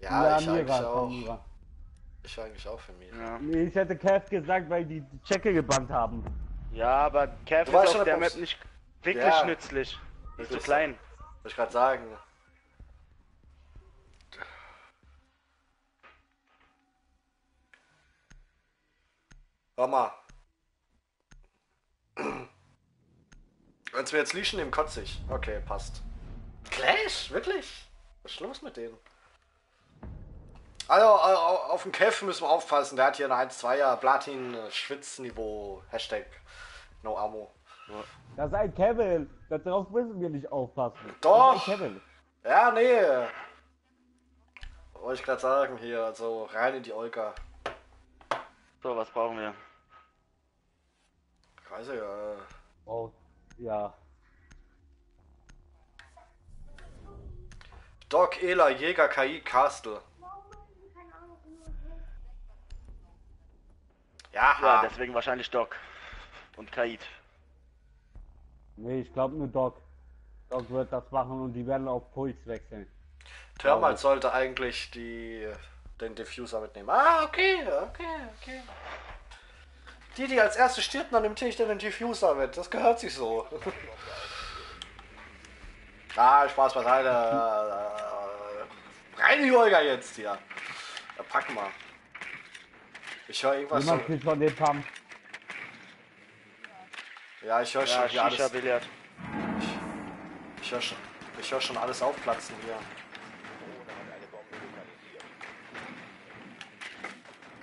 Ja, ich eigentlich Mira, auch. Mira. Ich eigentlich auch für mich. Ja. Nee, ich hätte Kev gesagt, weil die die Checke gebannt haben. Ja, aber Kev ist auf der Map nicht wirklich Ja. nützlich. Die ist zu klein. Wollte ich gerade sagen. Hör mal. Wenn wir jetzt Lieschen nehmen, kotze ich. Okay, passt. Clash? Wirklich? Was ist los mit denen? Also, au- auf den Kev müssen wir aufpassen. Der hat hier ein 1-2er Platin-Schwitzniveau. Hashtag No Ammo. Das ist ein Kevin. Darauf müssen wir nicht aufpassen. Doch. Das ist ein Kevin. Ja, nee. Wollte ich gerade sagen hier, also rein in die Olga. So, was brauchen wir? Ich weiß ja. äh, Oh, ja. Doc, Ela, Jäger, KI, Castle. Ja, Ja, deswegen wahrscheinlich Doc. Und Kaid. Nee, ich glaube nur Doc. Doc wird das machen und die werden auf Puls wechseln. Thermal sollte eigentlich die, den Diffuser mitnehmen. Ah, okay, okay, okay. Die, die als erste stirbt, dann nimmt ich den Diffuser mit. Das gehört sich so. ah, Spaß beiseite. Äh, Rein in die Olga jetzt hier. Ja, packen wir. Ich höre irgendwas. Jemand So, kriegt von den Pump. Ja, ich höre schon Ja, hier alles. Shisha-Billard. Ich höre schon, ich hör schon alles aufplatzen hier.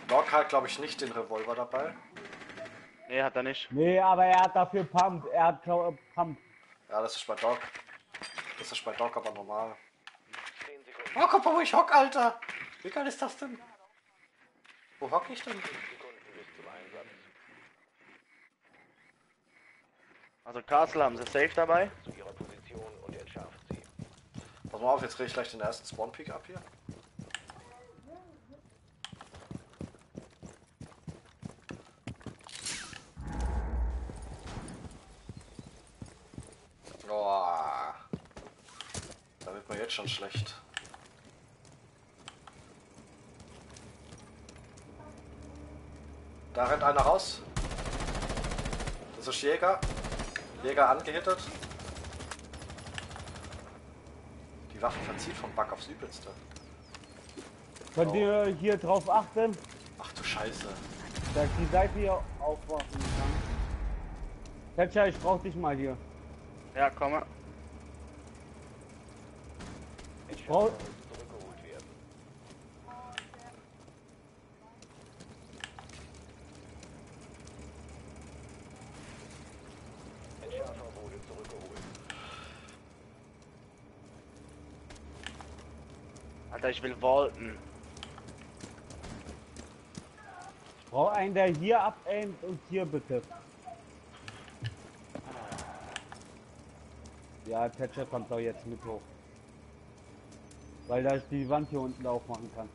Doc hat, glaube ich, nicht den Revolver dabei. Nee, hat er nicht. Nee, aber er hat dafür Pump. Er hat glaub, Pump. Ja, das ist bei Doc. Das ist bei Doc aber normal. 10 Sekunden. Oh, guck mal, wo ich hock, Alter. Wie geil ist das denn? Wo hock ich denn? Sekunden bis zum Einsatz. Also Castle haben sie safe dabei. Zu ihrer Position und entschärft sie. Pass mal auf, jetzt kriege ich gleich den ersten Spawn-Peak ab hier. Boah. Da wird mir jetzt schon schlecht. Da rennt einer raus. Das ist Jäger. Jäger angehittet. Die Waffe verzieht vom Bug aufs Übelste. Könnt ihr hier drauf achten, Ach du Scheiße. dass die Seite hier aufwachen kann? Thatcher, ich brauch dich mal hier. Ja, komme. Ich brauch. Alter, ich will Walton. Ich brauche einen, der hier abaimt und hier bitte. Ja, Thatcher kommt doch jetzt mit hoch. Weil da ich die Wand hier unten aufmachen kann.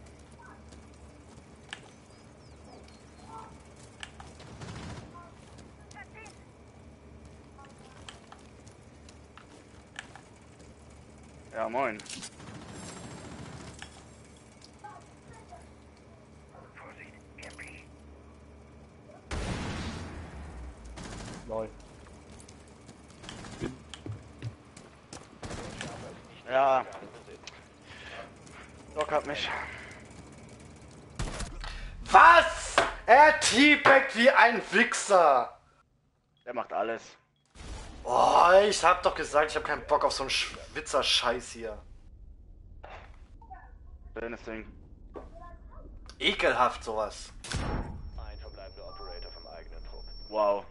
Ja, moin. Ein Wichser. Der macht alles. Oh, ich hab doch gesagt, ich hab keinen Bock auf so einen Schwitzer-Scheiß hier. Schönes Ding. Ekelhaft sowas. Ein verbleibender Operator vom eigenen Trupp. Wow.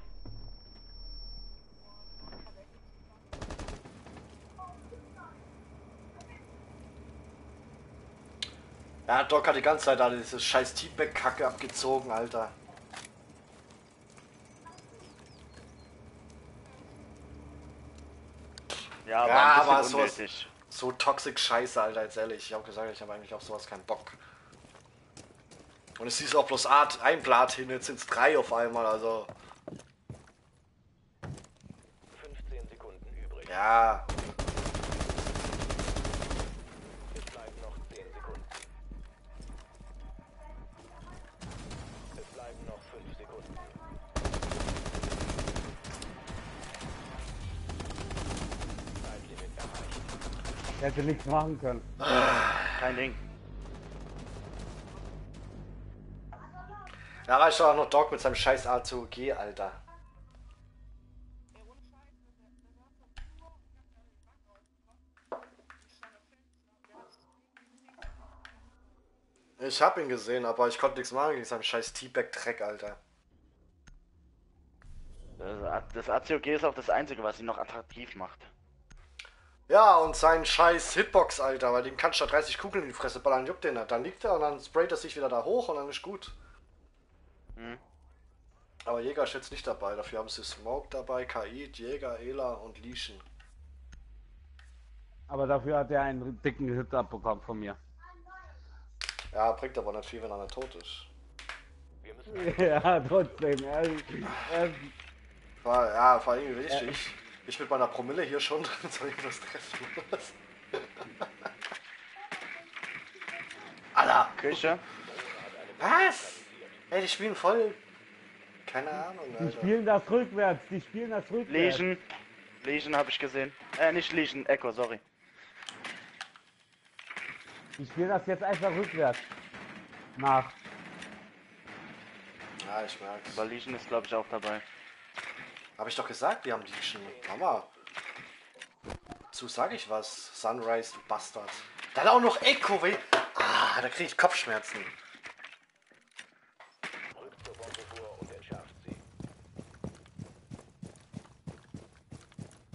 Ja, Doc hat die ganze Zeit alle diese scheiß Teabag-Kacke abgezogen, Alter. Ja, Ja, aber sowas-. So toxic Scheiße, Alter, jetzt ehrlich. Ich hab gesagt, ich habe eigentlich auf sowas keinen Bock. Und es ist auch bloß Art, ein Blatt hin, jetzt sind's drei auf einmal, also. 15 Sekunden übrig. Ja. Es bleiben noch 10 Sekunden. Es bleiben noch 5 Sekunden. Zeitlimit erreicht. Er hätte nichts machen können. Kein Ding. Da reicht doch auch noch Doc mit seinem scheiß A2G, Alter. Ich hab ihn gesehen, aber ich konnte nichts machen gegen seinen scheiß Teabag-Dreck, Alter. Das, das ACOG ist auch das Einzige, was ihn noch attraktiv macht. Ja, und sein scheiß Hitbox, Alter, weil den kannst du da 30 Kugeln in die Fresse ballern, juckt den nicht. Dann liegt er und dann sprayt er sich wieder da hoch und dann ist gut. Hm. Aber Jäger ist jetzt nicht dabei, dafür haben sie Smoke dabei, KI, Jäger, Ela und Lieschen. Aber dafür hat er einen dicken Hit abbekommen von mir. Ja, bringt aber nicht viel, wenn er nicht tot ist. Wir müssen ja, trotzdem. Er, er, War, ja, vor allem richtig. Ich mit meiner Promille hier schon, soll ich das treffen? Alter! Küche? Was? Ey, die spielen voll. Keine Ahnung, die Alter. spielen das rückwärts. Die spielen das rückwärts. Legion. Legion habe ich gesehen. Äh, nicht Legion, Echo, sorry. Die spielen das jetzt einfach rückwärts. Nach. Ja, ich merk's. Aber Legion ist, glaube ich, auch dabei. Hab ich doch gesagt, wir haben die schon. Mama. Zu sag ich was. Sunrise, du Bastard. Dann auch noch Echo, weh. Ah, da krieg ich Kopfschmerzen. rückt zur Bombe vor und entschärft sie.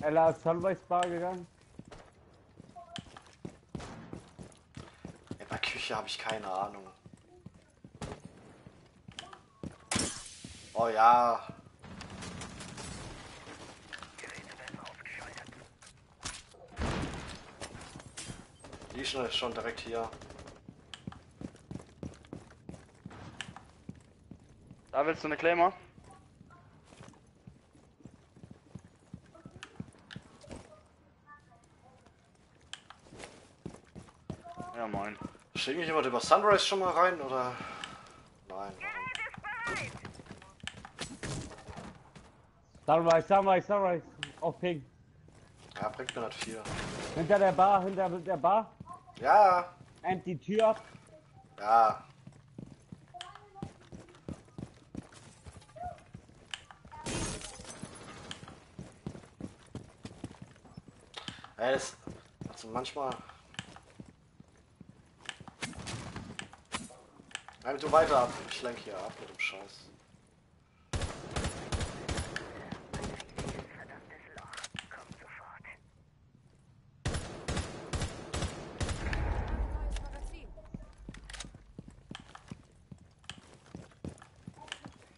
Ella ist Sunrise Bar gegangen. In der Küche habe ich keine Ahnung. Oh ja. Die ist schon- schon direkt hier. Da willst du eine Claimer? Ja, moin. Schickt mich jemand über Sunrise schon mal rein oder? Nein. Sunrise, Sunrise, Sunrise. Auf Ping. Ja, bringt mir nicht viel. Hinter der Bar, hinter der Bar. Ja, End die Tür ab. ja. Ey, das, also manchmal. Nein, du weiter ab. Ich lenk hier ab mit dem Scheiß.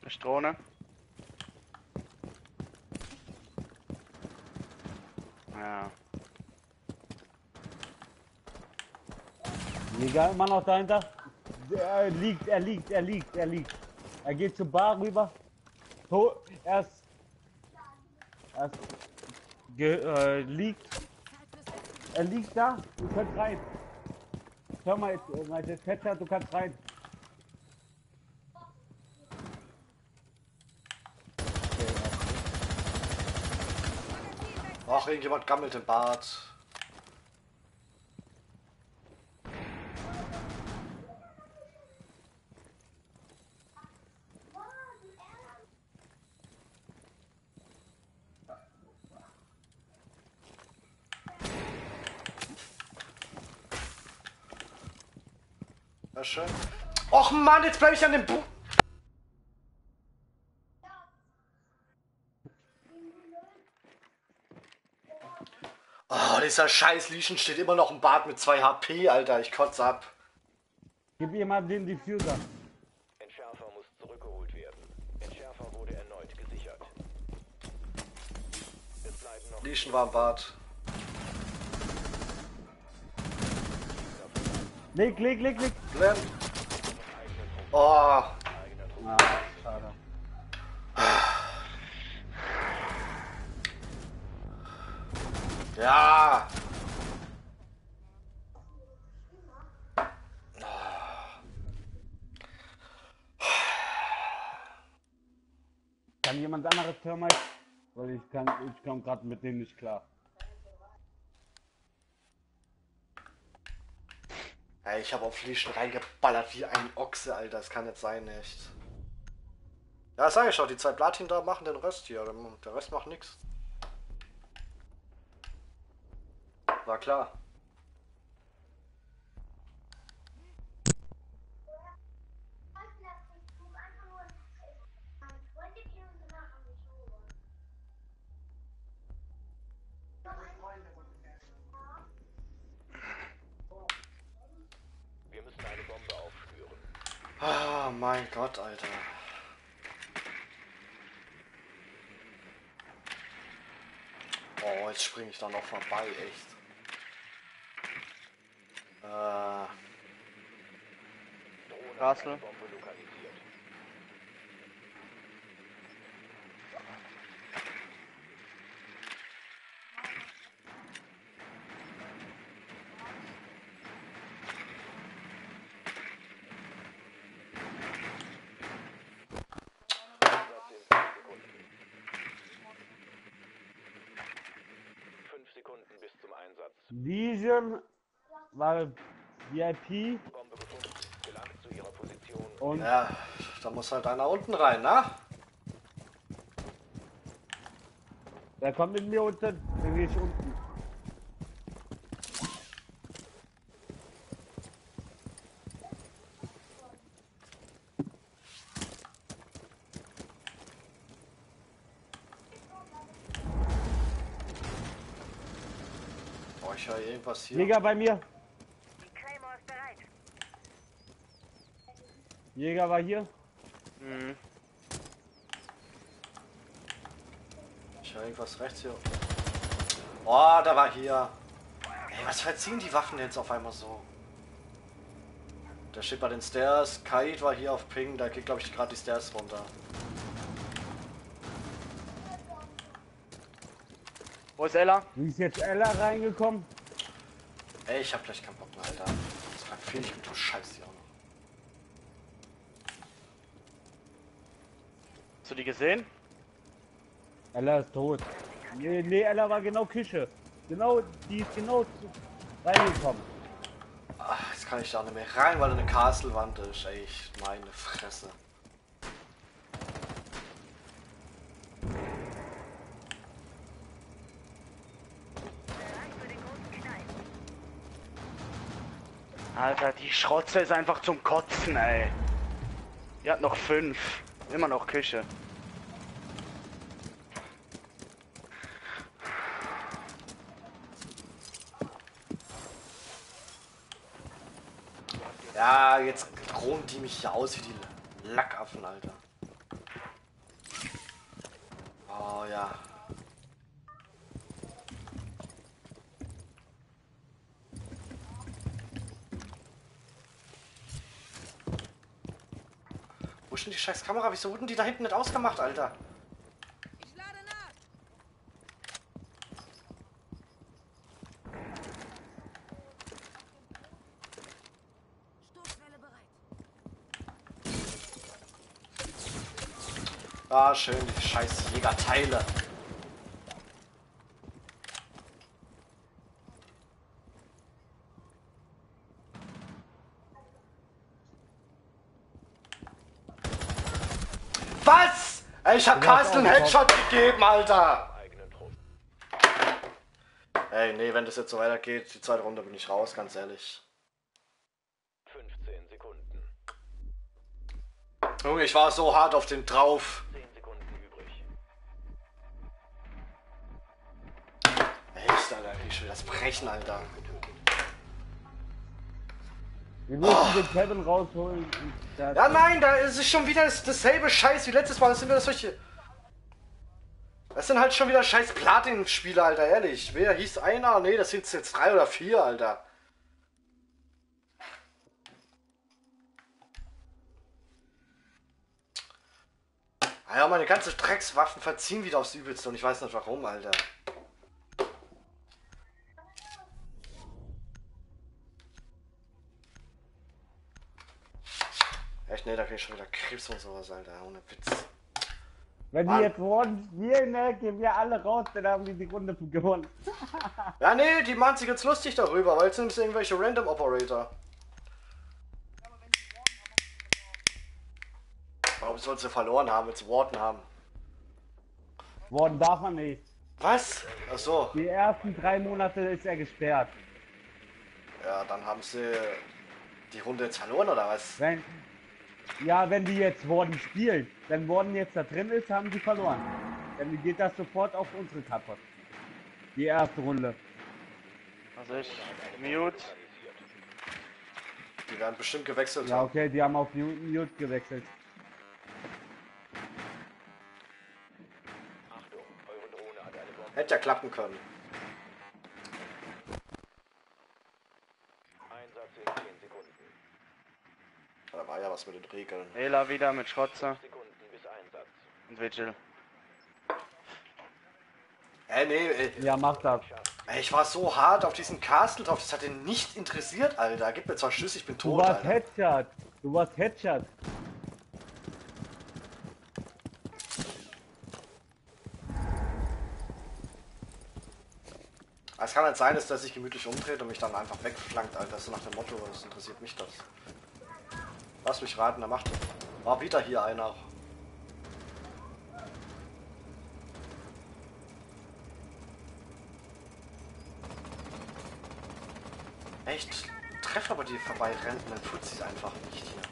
Ist Drohne. Ja. Jäger immer noch dahinter. Er liegt, er liegt, er liegt, er liegt. Er geht zur Bar rüber. So, er ist. Er ist. Äh, liegt. Er liegt da. Du kannst rein. Hör mal, äh, mein Fetzer, du kannst rein. Ach, irgendjemand gammelt im Bad. Schön. Och Mann, jetzt bleib ich an dem Bu Oh, dieser scheiß Lieschen steht immer noch im Bad mit 2 HP, Alter. Ich kotze ab. Gib jemand den Diffuser. Entschärfer muss zurückgeholt werden. Entschärfer wurde erneut gesichert. Es bleiben noch Lieschen war im Bad. Leg, leg, leg, leg. Glenn. Oh, Ah, schade. ja. Kann jemand anderes Thermite? Weil ich kann, ich komme gerade mit dem nicht klar. Ich habe auf Lieschen reingeballert wie ein Ochse, Alter. Das kann nicht sein, echt. Ja, sag ich schon, die zwei Platin da machen den Rest hier. Der Rest macht nichts. War klar. Wir müssen eine Bombe aufspüren. Ah, mein Gott, Alter. Oh, jetzt springe ich da noch vorbei, echt. Äh, Castle. Bombe lokalisiert. Einsatz in fünf Sekunden. Fünf Sekunden bis zum Legion war VIP und ja, da muss halt einer unten rein, ne? wer kommt mit mir unten? Dann gehe ich unten. Irgendwas hier. Jäger bei mir. Die Claymore ist bereit. Jäger war hier. Mhm. Ich höre irgendwas rechts hier. Oh, da war hier. Ey, was verziehen die Waffen jetzt auf einmal so? Der steht bei den Stairs. Kite war hier auf Ping. Da geht, glaube ich, gerade die Stairs runter. Wo ist Ella? Wie ist jetzt Ella reingekommen? Ey, ich hab gleich keinen Bock mehr, Alter. Das verfehle ich mit du Scheiß hier auch noch. Hast du die gesehen? Ella ist tot. Nee, nee, Ella war genau Küche. Genau, die ist genau zu- reingekommen. Ach, jetzt kann ich da nicht mehr rein, weil da eine Castle-Wand ist. Ey, ich meine Fresse. Bereit für den großen Knall. Alter, die Schrotze ist einfach zum Kotzen, ey. Die hat noch fünf. Immer noch Küche. Ja, jetzt drohen die mich hier aus wie die Lackaffen, Alter. Oh ja. Wo ist denn die scheiß Kamera? Wieso wurden die da hinten nicht ausgemacht, Alter? Ah, schön, die scheiß Jägerteile. Was? Ey, Ich hab Castle einen Headshot gegeben, Alter! Ey, nee, wenn das jetzt so weitergeht, die zweite Runde bin ich raus, ganz ehrlich. 15 Sekunden. Junge, ich war so hart auf den drauf. 10 Sekunden übrig. Echt, Alter, ich will das brechen, Alter. Wir müssen den Kevin rausholen. Ja, nein, da ist es schon wieder das, dasselbe Scheiß wie letztes Mal. Das sind wieder solche. Das sind halt schon wieder scheiß Platin-Spiele, Alter, ehrlich. Wer hieß einer? Nee, das sind jetzt drei oder vier, Alter. Ah Ja, meine ganzen Dreckswaffen verziehen wieder aufs Übelste und ich weiß nicht warum, Alter. Echt, nee, da krieg ich schon wieder Krebs und sowas, Alter, ohne Witz. Wenn die Mann. jetzt wollen, wir, ne, gehen wir alle raus, dann haben die die Runde gewonnen. Ja, nee, die machen sich jetzt lustig darüber, weil es sind irgendwelche Random Operator. Warum soll sie verloren haben, wenn sie Warden haben? Worden darf man nicht. Was? Ach so. Die ersten drei Monate ist er gesperrt. Ja, dann haben sie die Runde jetzt verloren, oder was? Wenn, ja, wenn die jetzt Worden spielen, wenn Worden jetzt da drin ist, haben sie verloren. Dann geht das sofort auf unsere Kappe. Die erste Runde. Also ich mute. Die werden bestimmt gewechselt Ja, okay, die haben auf Mute Mute gewechselt. Achtung, eure Drohne hat eine Bombe. Hätte ja klappen können. Einsatz in 10 Sekunden. Da war ja was mit den Regeln. Ela wieder mit Schrotzer Sekunden bis Einsatz. und Vigil. Äh, nee, ey, Ja, mach das. ey, ich war so hart auf diesen Castle drauf, das hat ihn nicht interessiert, Alter. Gib mir zwar Schlüssel, ich bin Du tot, warst Alter. Headshot. Du warst Headshot. Es kann halt sein, dass der sich gemütlich umdreht und mich dann einfach wegflankt, Alter. So nach dem Motto, was interessiert mich das? Lass mich raten, er macht. War wieder hier einer. Echt? Treff aber die vorbeirennenden Fuzis einfach nicht hier.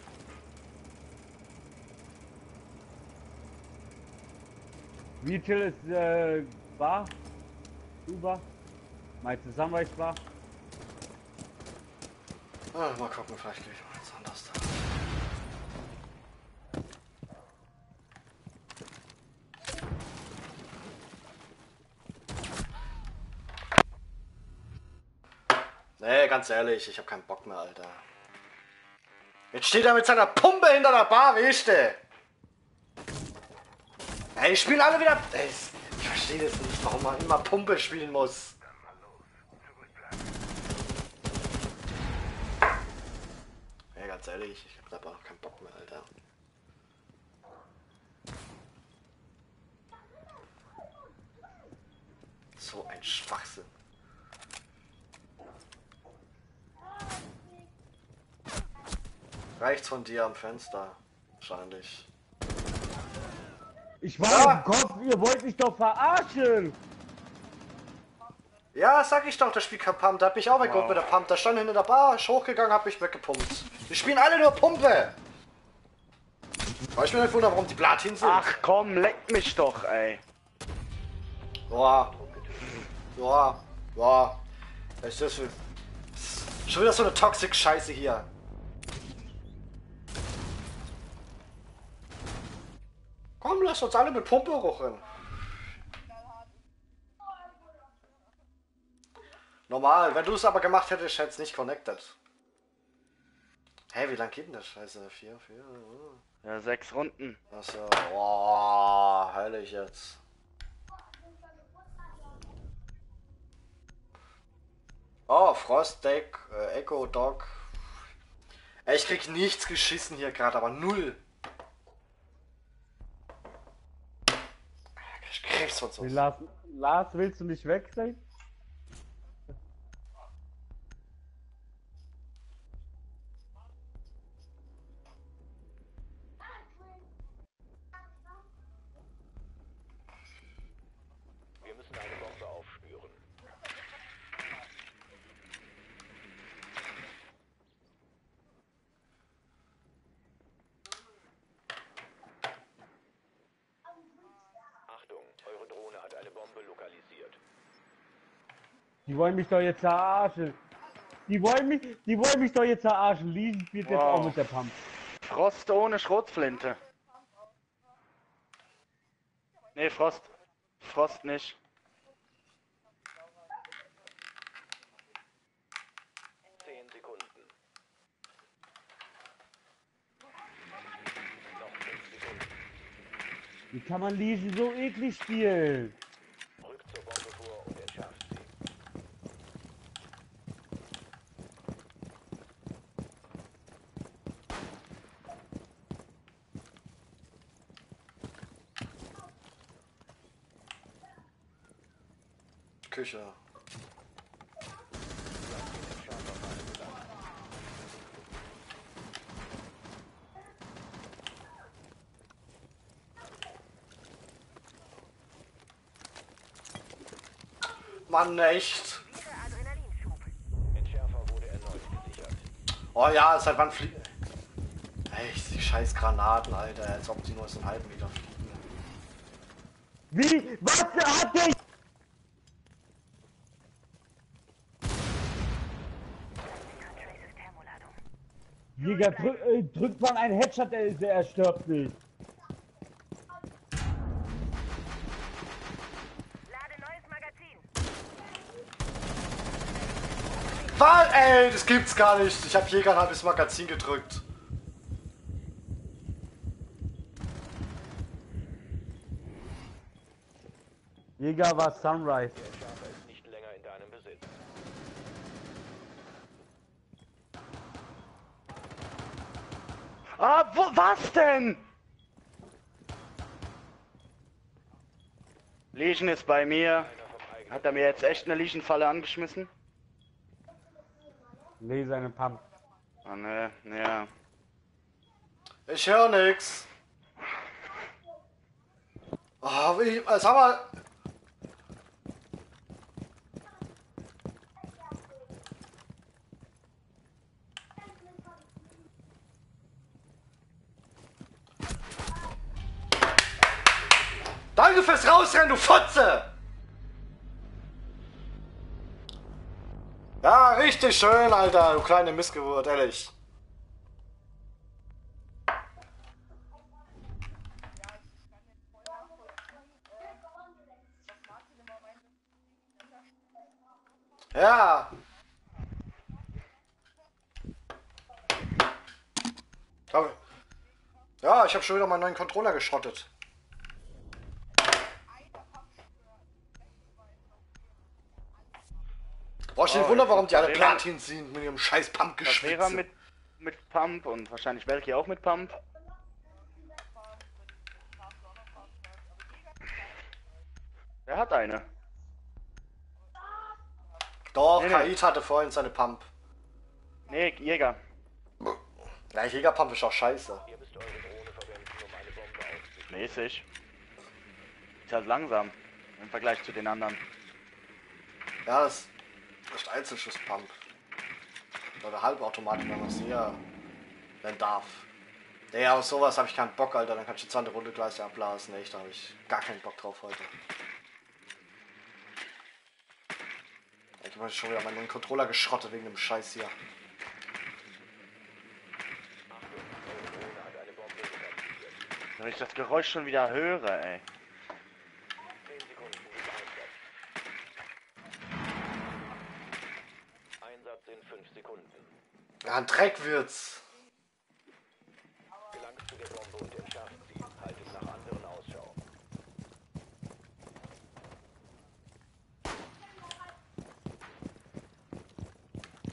Vigil ist äh, bar. Über. Meinst du Sunrise bar? Ah, mal gucken, vielleicht gehe ich mal jetzt anders da. Nee, ganz ehrlich, ich hab keinen Bock mehr, Alter. Jetzt steht er mit seiner Pumpe hinter der Bar, weißt du? Ey, spielen alle wieder. Ey, ich verstehe das nicht, warum man immer Pumpe spielen muss. Ja, ganz ehrlich, ich hab da auch keinen Bock mehr, Alter. So ein Schwachsinn. Rechts von dir am Fenster. Wahrscheinlich. Ich war Ja. im Kopf, ihr wollt mich doch verarschen! Ja, sag ich doch, das Spiel kein Pump. Da hab ich auch weggeguckt Wow. mit der Pump. Da stand hinter der Bar, ist hochgegangen, hab mich weggepumpt. Die spielen alle nur Pumpe. Aber ich bin nicht wundern, warum die Platin sind. Ach komm, leck mich doch, ey. Ja. Ja. Ja. Was ist das für. Schon wieder so eine Toxic-Scheiße hier. Komm, lass uns alle mit Pumpe rochen. Normal, wenn du es aber gemacht hättest, hätte es nicht connected. Hä, hey, wie lang geht denn das Scheiße? Vier, vier. Oh. Ja, sechs Runden. Achso, boah, heilig jetzt. Oh, Frostdeck, äh, Echo Dog. Ey, Ich krieg nichts geschissen hier gerade, aber null. Krebs von. Wie Lars, Lars, willst du nicht weg sein? Wir müssen eine Bombe aufspüren. Achtung, eure Drohne hat eine Bombe lokalisiert. Die wollen mich doch jetzt verarschen. Die wollen mich, die wollen mich doch jetzt verarschen. Liesen spielt jetzt Wow. auch mit der Pump. Frost ohne Schrotflinte. Nee, Frost. Frost nicht. Zehn Sekunden. Wie kann man Liesen so eklig spielen? Rückt zur Bombe vor und entschärft sie. Küche. Mann, echt. Oh ja, seit wann fliegen. Echt, die scheiß Granaten, Alter, als ob die nur aus dem halben Meter fliegen. Wie? Was hat der? Jäger, drück, äh, drückt man einen Headshot, der, der er stirbt nicht. Lade neues Magazin. Was? Ey, das gibt's gar nicht. Ich hab Jäger ein halbes Magazin gedrückt. Jäger war Sunrise. Der Entschärfer ist nicht länger in deinem Besitz. Ah, wo, was denn? Legion ist bei mir. Hat er mir jetzt echt eine Legion-Falle angeschmissen? Nee, seine Pump. Ah, ne, ja. Ich höre nix. Oh, wie, äh, sag mal. Rausrennen, du Fotze! Ja, richtig schön, Alter, du kleine Missgeburt, ehrlich. Ja. Ja, ich habe schon wieder meinen neuen Controller geschrottet. Oh, Wunder, warum die alle Plantin sind mit ihrem scheiß Vera Pumpgeschwitze. mit, mit Pump und wahrscheinlich Belki auch mit Pump. Wer hat eine? Doch, Nee, nee. Kaid hatte vorhin seine Pump. Nee, Jäger. Ja, Jägerpump ist auch scheiße. Ihr müsst eure Drohne verwenden, um eine Bombe auszuschließen. Mäßig. Ist halt langsam im Vergleich zu den anderen. Ja, das ist Einzelschuss-Pump. Oder Halbautomatik, wenn man es hier nennen darf. Nee, auf sowas habe ich keinen Bock, Alter. Dann kannst du die zweite Runde gleich abblasen. Echt, da habe ich gar keinen Bock drauf heute. Ich habe schon wieder meinen Controller geschrottet wegen dem Scheiß hier. Wenn ich das Geräusch schon wieder höre, ey. Zehn Sekunden gespeichert. Platz in 5 Sekunden. Ja, ein Dreck wird's. Gelangt zu der Bombe und entschärft sie. Haltet nach anderen Ausschau.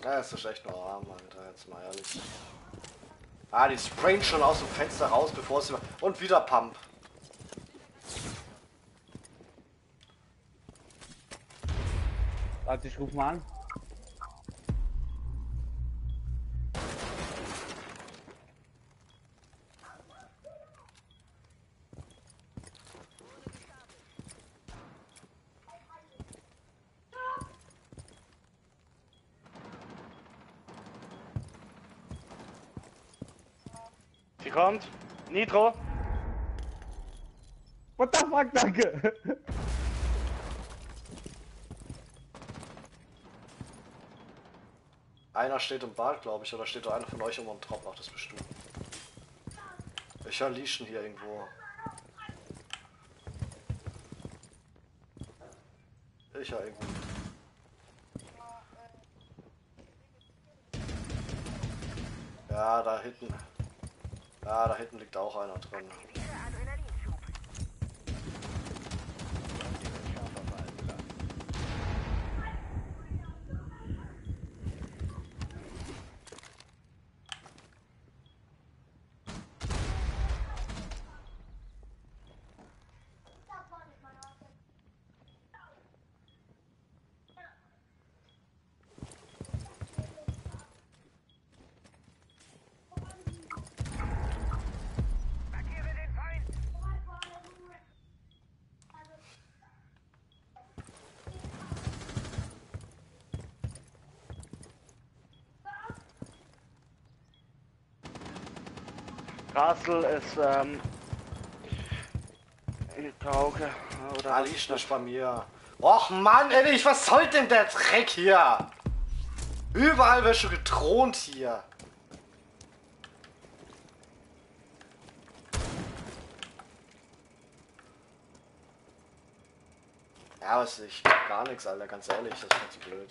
Ja, ist doch echt nur arm, Alter, jetzt mal ehrlich. Ah, die sprayen schon aus dem Fenster raus, bevor sie... Und wieder Pump. Warte, ich ruf mal an. Kommt. Nitro. What the fuck, danke. Einer steht im Bad, glaube ich, oder steht da einer von euch immer im Top? Ach, das du. Ich höre Lieschen hier irgendwo. Ich höre irgendwo. Ja, da hinten. Ja, da hinten liegt auch einer drin. Castle ist ähm, Tauge. Oder Lieschen ist bei mir. Och Mann, ehrlich, was soll denn der Dreck hier? Überall wird schon gedroht hier. Ja, was ich gar nichts, Alter, ganz ehrlich, das ist mir zu blöd.